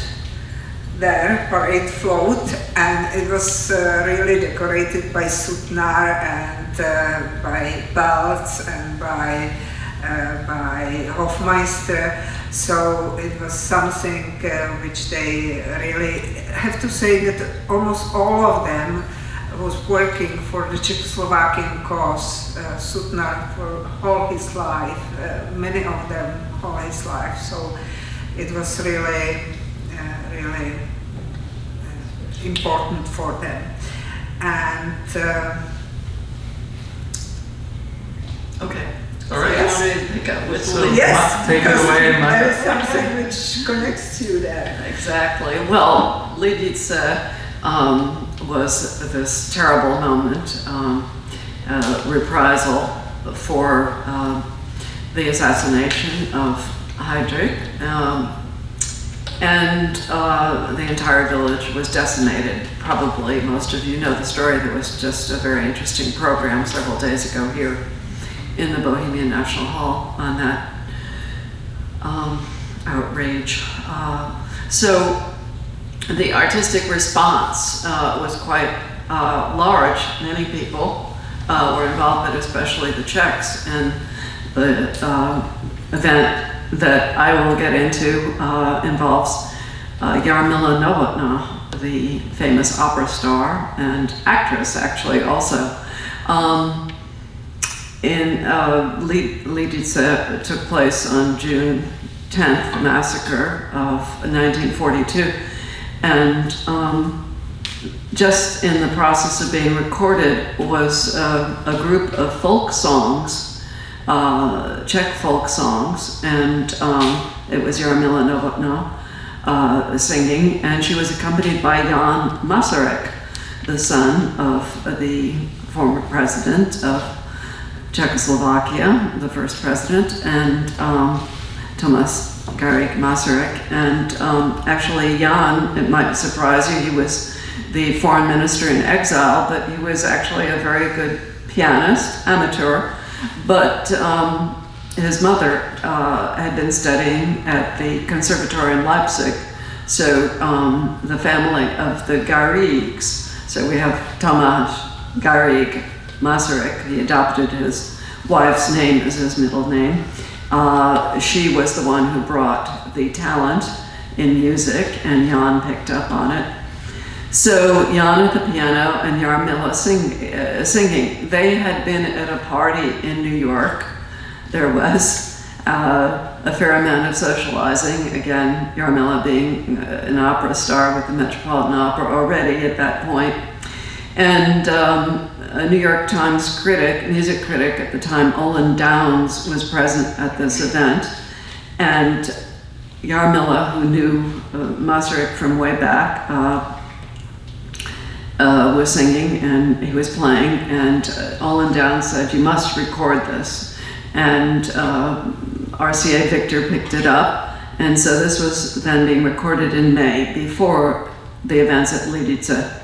there, parade float, and it was uh, really decorated by Sutnar and uh, by Pelc and by by Hoffmeister. So it was something uh, which they really have to say that almost all of them was working for the Czechoslovakian cause. Uh, Sutnar for all his life, uh, many of them all his life. So it was really, uh, really uh, important for them. And uh, Okay. All right. So you want to pick up with So- Lee? yes, take it away, there Maya. is something which connects you there. Exactly. Well, Lidice um, was this terrible moment, um, uh, reprisal for um, the assassination of Heydrich. Um, and uh, the entire village was decimated. Probably most of you know the story. There was just a very interesting program several days ago here in the Bohemian National Hall on that um, outrage. Uh, so the artistic response uh, was quite uh, large. Many people uh, were involved, but especially the Czechs. And the uh, event that I will get into uh, involves uh, Jarmila Novotná, the famous opera star and actress, actually, also. Um, in uh, Lidice took place on June 10th, massacre of 1942, and um, just in the process of being recorded was uh, a group of folk songs, uh, Czech folk songs, and um, it was Jarmila Novotná uh, singing, and she was accompanied by Jan Masaryk, the son of the former president of Czechoslovakia, the first president, and um, Thomas Garrigue Masaryk. And um, actually, Jan, it might surprise you, he was the foreign minister in exile, but he was actually a very good pianist, amateur. But um, his mother uh, had been studying at the conservatory in Leipzig. So um, the family of the Garrigues, so we have Tomáš Garrigue Masaryk, he adopted his wife's name as his middle name. Uh, she was the one who brought the talent in music, and Jan picked up on it. So Jan at the piano and Jarmila sing, uh, singing. They had been at a party in New York. There was uh, a fair amount of socializing. Again, Jarmila being uh, an opera star with the Metropolitan Opera already at that point. And um, a New York Times critic, music critic at the time, Olin Downes, was present at this event. And Jarmila, who knew uh, Masaryk from way back, uh, uh, was singing and he was playing, and uh, Olin Downes said, You must record this. And uh, RCA Victor picked it up, and so this was then being recorded in May before the events at Lidice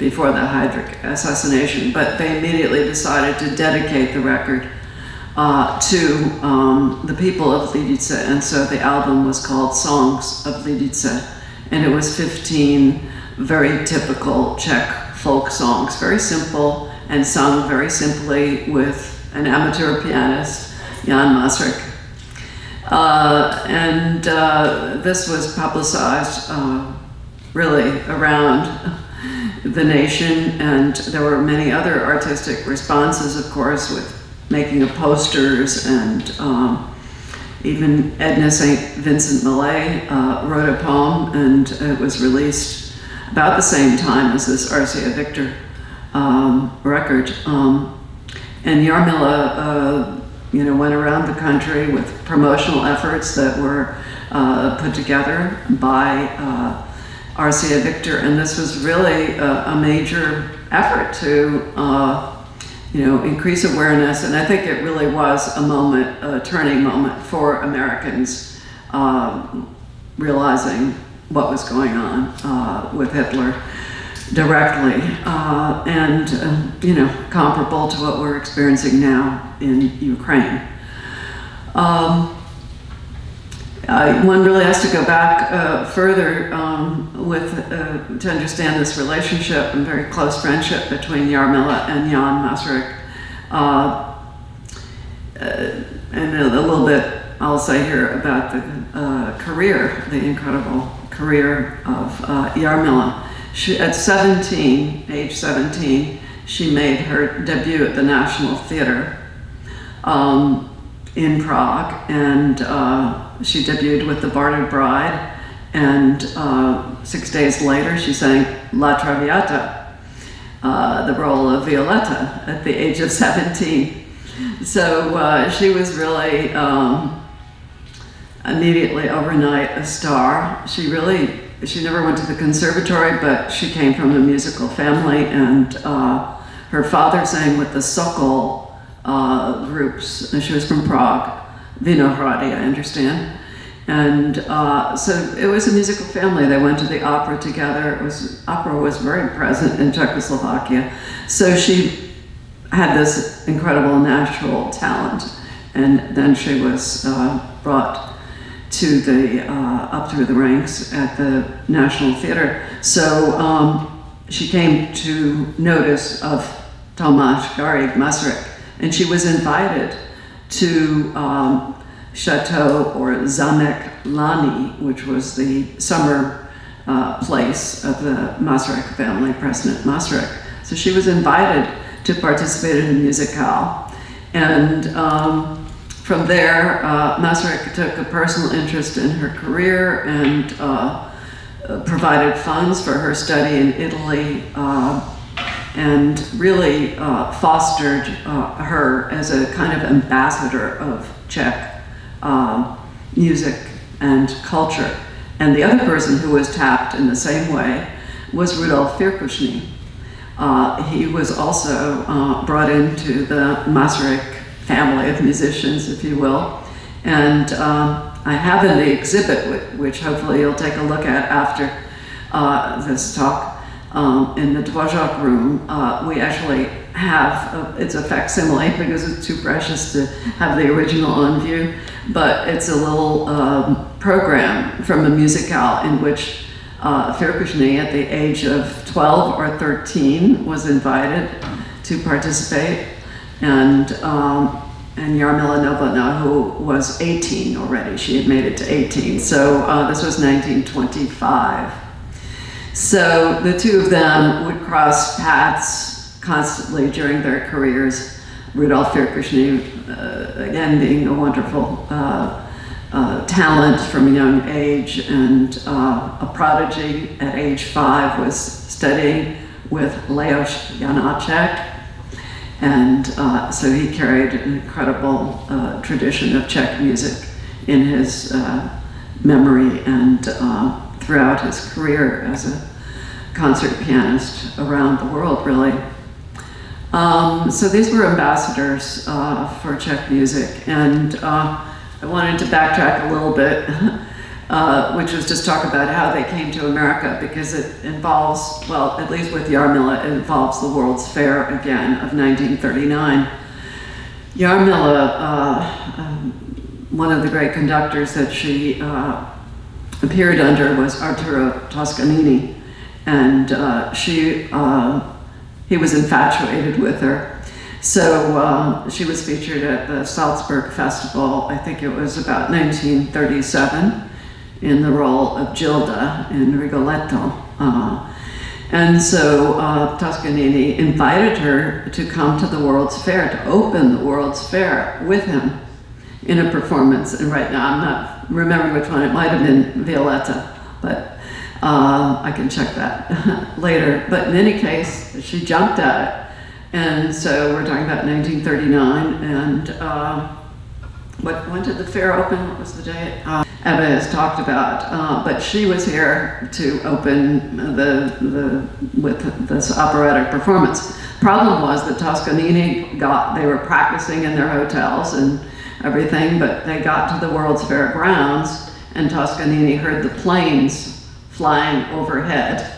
before the Heydrich assassination, but they immediately decided to dedicate the record uh, to um, the people of Lidice, and so the album was called Songs of Lidice, and it was 15 very typical Czech folk songs, very simple and sung very simply with an amateur pianist, Jan Masaryk. Uh, and uh, this was publicized uh, really around the nation, and there were many other artistic responses, of course, with making of posters, and um, even Edna St. Vincent Millay uh, wrote a poem, and it was released about the same time as this RCA Victor um, record. Um, and Jarmila, uh, you know, went around the country with promotional efforts that were uh, put together by uh, RCA Victor, and this was really a, a major effort to, uh, you know, increase awareness. And I think it really was a moment, a turning moment for Americans uh, realizing what was going on uh, with Hitler directly, uh, and uh, you know, comparable to what we're experiencing now in Ukraine. Um, uh, one really has to go back uh, further um, with uh, to understand this relationship and very close friendship between Jarmila and Jan Masaryk. Uh, uh, and a, a, little bit I'll say here about the uh, career, the incredible career of Jarmila. She, at 17, age 17, she made her debut at the National Theater. Um, in Prague, and uh, she debuted with The Bartered Bride. And uh, six days later, she sang La Traviata, uh, the role of Violetta, at the age of 17. So uh, she was really um, immediately overnight a star. She really, she never went to the conservatory, but she came from a musical family, and uh, her father sang with the Sokol uh, groups. She was from Prague, Vinohrady, I understand. And uh, so it was a musical family. They went to the opera together. It was opera was very present in Czechoslovakia. So she had this incredible natural talent, and then she was uh, brought to the uh, up through the ranks at the National Theater. So um, she came to notice of Tomáš Garrigue Masaryk, and she was invited to um, Chateau or Zamek Lány, which was the summer uh, place of the Masaryk family, President Masaryk. So she was invited to participate in a musicale. And um, from there, uh, Masaryk took a personal interest in her career and uh, provided funds for her study in Italy uh, and really uh, fostered uh, her as a kind of ambassador of Czech uh, music and culture. And the other person who was tapped in the same way was Rudolf Firkušný. Uh, he was also uh, brought into the Masaryk family of musicians, if you will. And um, I have in the exhibit, which hopefully you'll take a look at after uh, this talk, um, in the Dvořák room, uh, we actually have, a, it's a facsimile because it's too precious to have the original on view, but it's a little um, program from a musicale in which uh, Firkušný at the age of 12 or 13 was invited to participate and um, and Jarmila Novotná, who was 18 already, she had made it to 18. So uh, this was 1925. So the two of them would cross paths constantly during their careers. Rudolf Firkušný, uh, again, being a wonderful uh, uh, talent from a young age and uh, a prodigy at age five, was studying with Leoš Janáček. And uh, so he carried an incredible uh, tradition of Czech music in his memory and throughout his career as a concert pianist around the world, really. Um, so these were ambassadors uh, for Czech music, and uh, I wanted to backtrack a little bit, uh, which was just talk about how they came to America, because it involves, well, at least with Jarmila, it involves the World's Fair again of 1939. Jarmila, uh, um, one of the great conductors that she appeared under was Arturo Toscanini, and uh, she, uh, he was infatuated with her. So uh, she was featured at the Salzburg Festival, I think it was about 1937, in the role of Gilda in Rigoletto. Uh, and so uh, Toscanini invited her to come to the World's Fair, to open the World's Fair with him in a performance. And right now I'm not remembering which one, it might have been Violetta, but uh, I can check that later. But in any case, she jumped at it. And so we're talking about 1939. And uh, what, when did the fair open? What was the date? Uh, has talked about, uh, but she was here to open the, the with this operatic performance. Problem was that Toscanini got, they were practicing in their hotels and everything, but they got to the World's Fair grounds and Toscanini heard the planes flying overhead.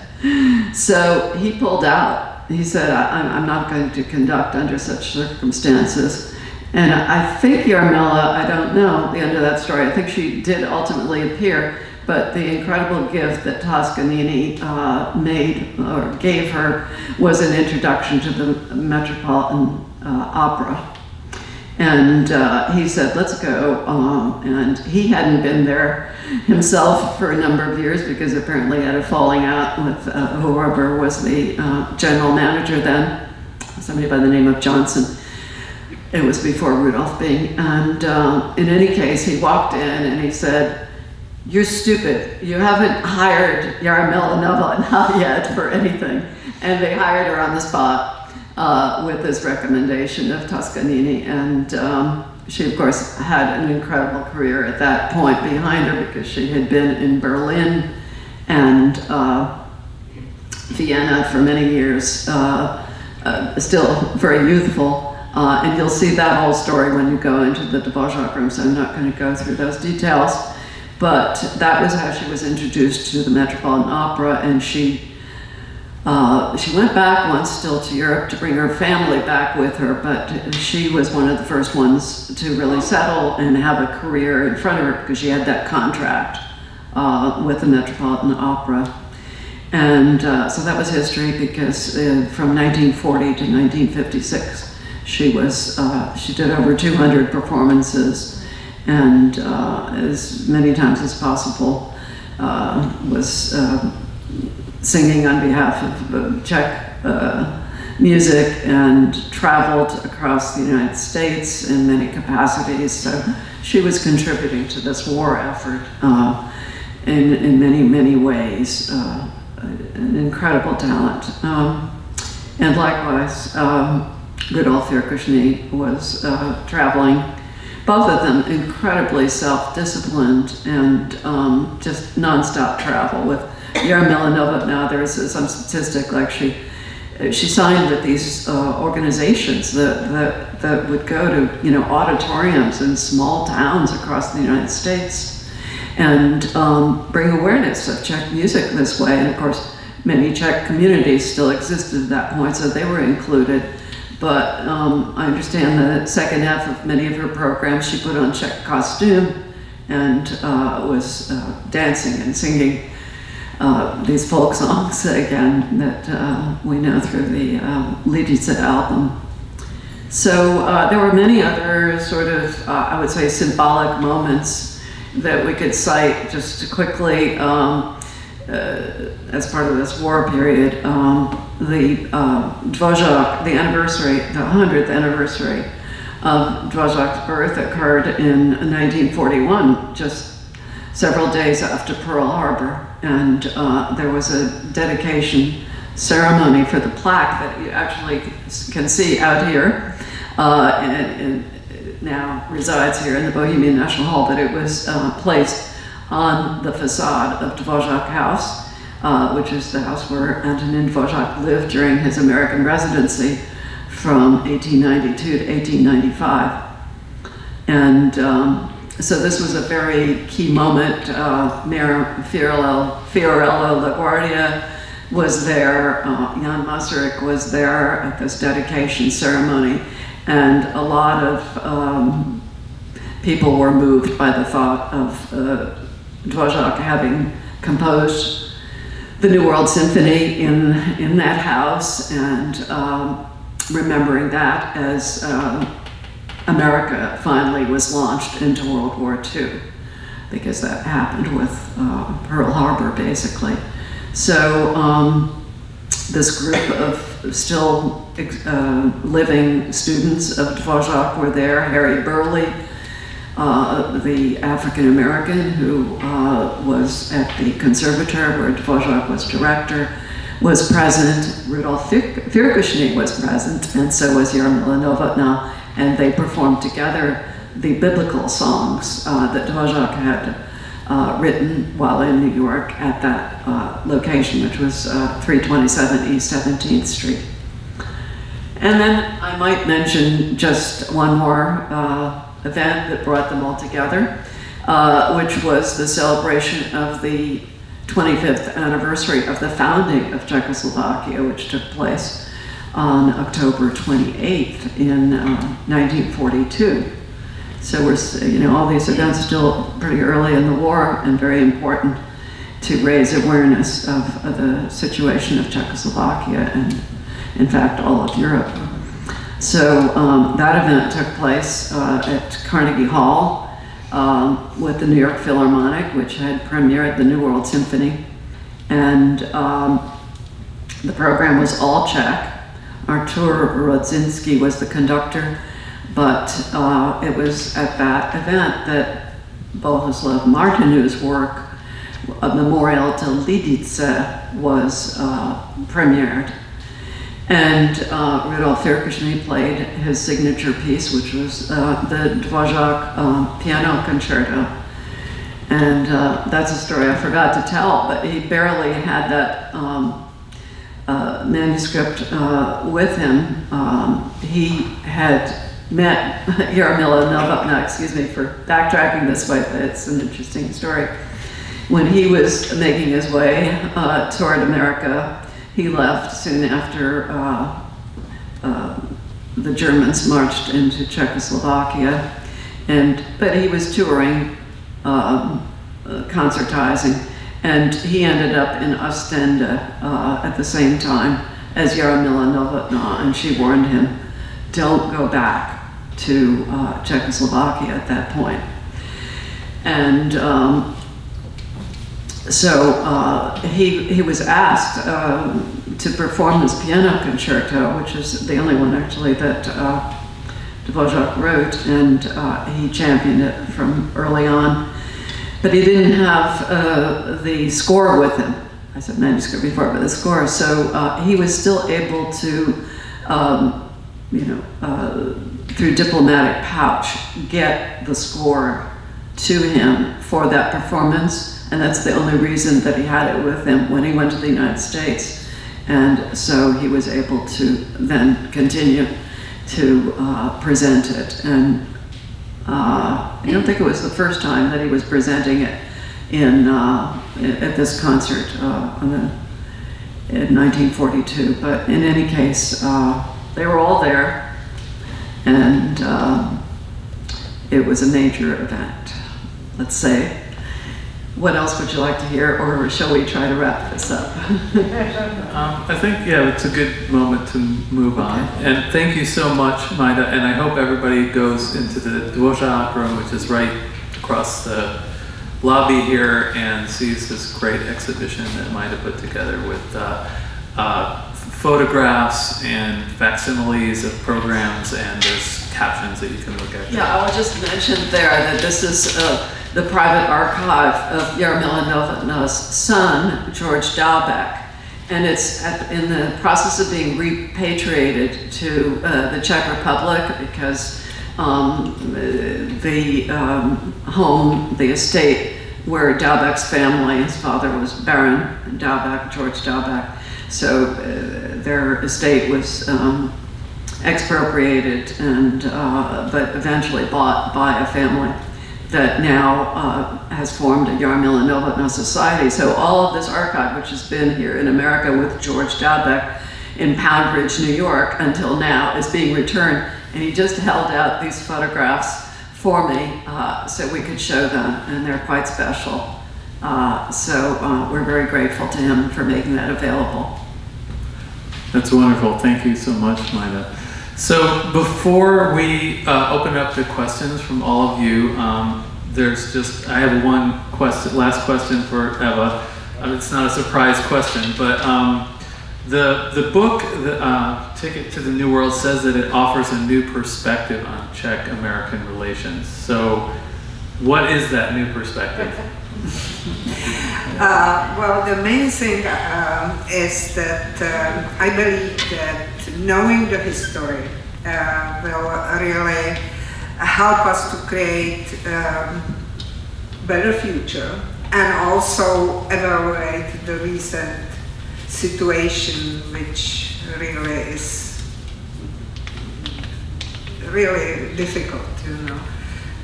So he pulled out. He said, I'm not going to conduct under such circumstances. And I think Jarmila, I don't know the end of that story, I think she did ultimately appear, but the incredible gift that Toscanini uh, made or gave her was an introduction to the Metropolitan uh, Opera. And uh, he said, let's go. Um, and he hadn't been there himself for a number of years because apparently he had a falling out with uh, whoever was the uh, general manager then, somebody by the name of Johnson. It was before Rudolf Bing. And um, in any case, he walked in and he said, you're stupid. You haven't hired Jarmila Novotná yet for anything. And they hired her on the spot uh, with this recommendation of Toscanini. And um, she, of course, had an incredible career at that point behind her because she had been in Berlin and uh, Vienna for many years, uh, uh still very youthful. Uh, and you'll see that whole story when you go into the Dvořák room, so I'm not going to go through those details. But that was how she was introduced to the Metropolitan Opera, and she uh, she went back once still to Europe to bring her family back with her, but she was one of the first ones to really settle and have a career in front of her because she had that contract uh, with the Metropolitan Opera. And uh, so that was history because uh, from 1940 to 1956, she was uh, she did over 200 performances and as many times as possible was singing on behalf of Czech uh, music and traveled across the United States in many capacities. So she was contributing to this war effort uh, in, in many, many ways. Uh, an incredible talent. Um, and likewise, um, Firkušný was uh, traveling, both of them incredibly self-disciplined and um, just nonstop travel. With Jarmila Novotná, there's some statistic like she she signed with these uh, organizations that, that, that would go to you know auditoriums in small towns across the United States and um, bring awareness of Czech music this way. And of course, many Czech communities still existed at that point, so they were included. But um, I understand the second half of many of her programs, she put on Czech costume and uh, was uh, dancing and singing uh, these folk songs again that uh, we know through the um, Lidice album. So uh, there were many other sort of, uh, I would say, symbolic moments that we could cite just quickly. Um, uh, as part of this war period, um, the uh, Dvořák, the anniversary, the 100th anniversary of Dvořák's birth occurred in 1941, just several days after Pearl Harbor. And uh, there was a dedication ceremony for the plaque that you actually can see out here. Uh, and, and now resides here in the Bohemian National Hall, but it was uh, placed on the facade of Dvořák House, uh, which is the house where Antonin Dvořák lived during his American residency from 1892 to 1895. And um, so this was a very key moment. Uh, Mayor Fiorello, Fiorello LaGuardia was there, uh, Jan Masaryk was there at this dedication ceremony, and a lot of um, people were moved by the thought of uh, Dvořák having composed the New World Symphony in, in that house and um, remembering that as uh, America finally was launched into World War II, because that happened with uh, Pearl Harbor basically. So um, this group of still uh, living students of Dvořák were there, Harry Burleigh, uh, the African American who uh, was at the conservatoire where Dvořák was director, was present. Rudolf Firkušný was present, and so was Jarmila Novotná, and they performed together the biblical songs uh, that Dvořák had uh, written while in New York at that uh, location, which was 327 East 17th Street. And then I might mention just one more event that brought them all together, uh, which was the celebration of the 25th anniversary of the founding of Czechoslovakia, which took place on October 28th in uh, 1942. So we're, you know, all these events still pretty early in the war and very important to raise awareness of, of the situation of Czechoslovakia and, in fact, all of Europe. So um, that event took place uh, at Carnegie Hall um, with the New York Philharmonic, which had premiered the New World Symphony. And um, the program was all Czech. Artur Rodzinski was the conductor, but uh, it was at that event that Bohuslav Martinu's work, A Memorial to Lidice, was uh, premiered. And uh, Rudolf Firkušný played his signature piece, which was uh, the Dvořák uh, piano concerto. And uh, that's a story I forgot to tell, but he barely had that um, uh, manuscript uh, with him. Um, he had met Jarmila Novotná, excuse me for backtracking this way, but it's an interesting story. When he was making his way toward America, he left soon after uh, uh, the Germans marched into Czechoslovakia, and but he was touring, um, uh, concertizing, and he ended up in Ostende uh, at the same time as Jarmila Novotná, and she warned him, don't go back to uh, Czechoslovakia at that point. And um, so uh, he, he was asked um, to perform this piano concerto, which is the only one actually that uh, Dvořák wrote, and uh, he championed it from early on. But he didn't have uh, the score with him. I said manuscript before, but the score. So uh, he was still able to, um, you know, uh, through diplomatic pouch, get the score to him for that performance. And that's the only reason that he had it with him when he went to the United States. And so he was able to then continue to uh, present it. And uh, I don't think it was the first time that he was presenting it in uh, at this concert uh, the, in 1942. But in any case, uh, they were all there, and um, it was a major event. Let's say. What else would you like to hear, or shall we try to wrap this up? um, I think, yeah, it's a good moment to move on. Okay. And thank you so much, Maida. And I hope everybody goes into the Dvořák room, which is right across the lobby here, and sees this great exhibition that Maida put together with uh, uh, photographs and facsimiles of programs, and there's captions that you can look at. Yeah, I will just mention there that this is. Uh, the private archive of Jarmila Novotná's son, George Daubek. And it's at, in the process of being repatriated to uh, the Czech Republic because um, the um, home, the estate where Daubek's family, his father was Baron Daubek, George Daubek, so uh, their estate was um, expropriated and uh, but eventually bought by a family that now uh, has formed a Jarmila Novotná Society. So all of this archive, which has been here in America with George Daubek in Pound Ridge, New York until now, is being returned. And he just held out these photographs for me uh, so we could show them, and they're quite special. Uh, so uh, we're very grateful to him for making that available. That's wonderful. Thank you so much, Maida. So before we uh, open up to questions from all of you, um, there's just I have one question, last question for Eva. Uh, it's not a surprise question, but um, the the book, the uh, Ticket to the New World, says that it offers a new perspective on Czech-American relations. So, what is that new perspective? Uh, well, the main thing uh, is that uh, I believe that knowing the history uh, will really help us to create um, better future and also evaluate the recent situation which really is really difficult, you know,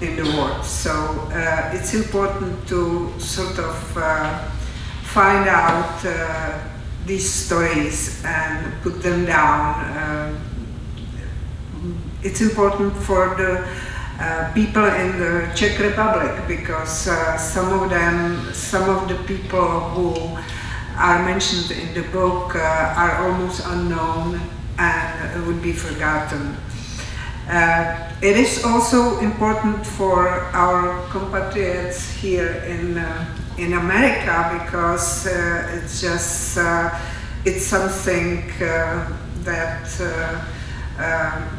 in the world. So uh, it's important to sort of uh, find out uh, these stories and put them down. Uh, it's important for the uh, people in the Czech Republic because uh, some of them, some of the people who are mentioned in the book uh, are almost unknown and would be forgotten. Uh, it is also important for our compatriots here in uh, in America because uh, it's just uh, it's something uh, that um,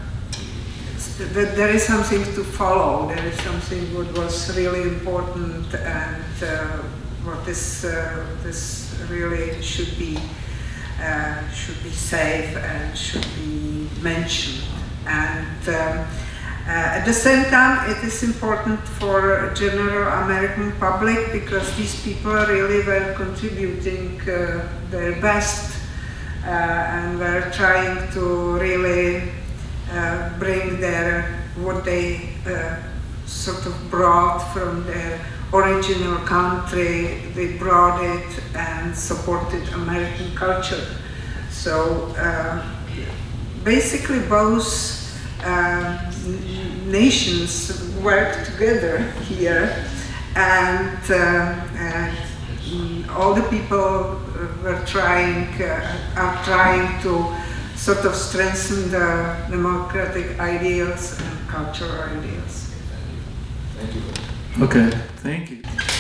that there is something to follow. There is something what was really important and what is this really should be should be safe and should be mentioned and. Um, uh, at the same time, it is important for general American public because these people really were contributing uh, their best uh, and were trying to really uh, bring their what they uh, sort of brought from their original country. They brought it and supported American culture. So uh, basically, both nations work together here and, uh, and all the people were trying, uh, are trying to sort of strengthen the democratic ideals and cultural ideals. Thank you. Okay, thank you.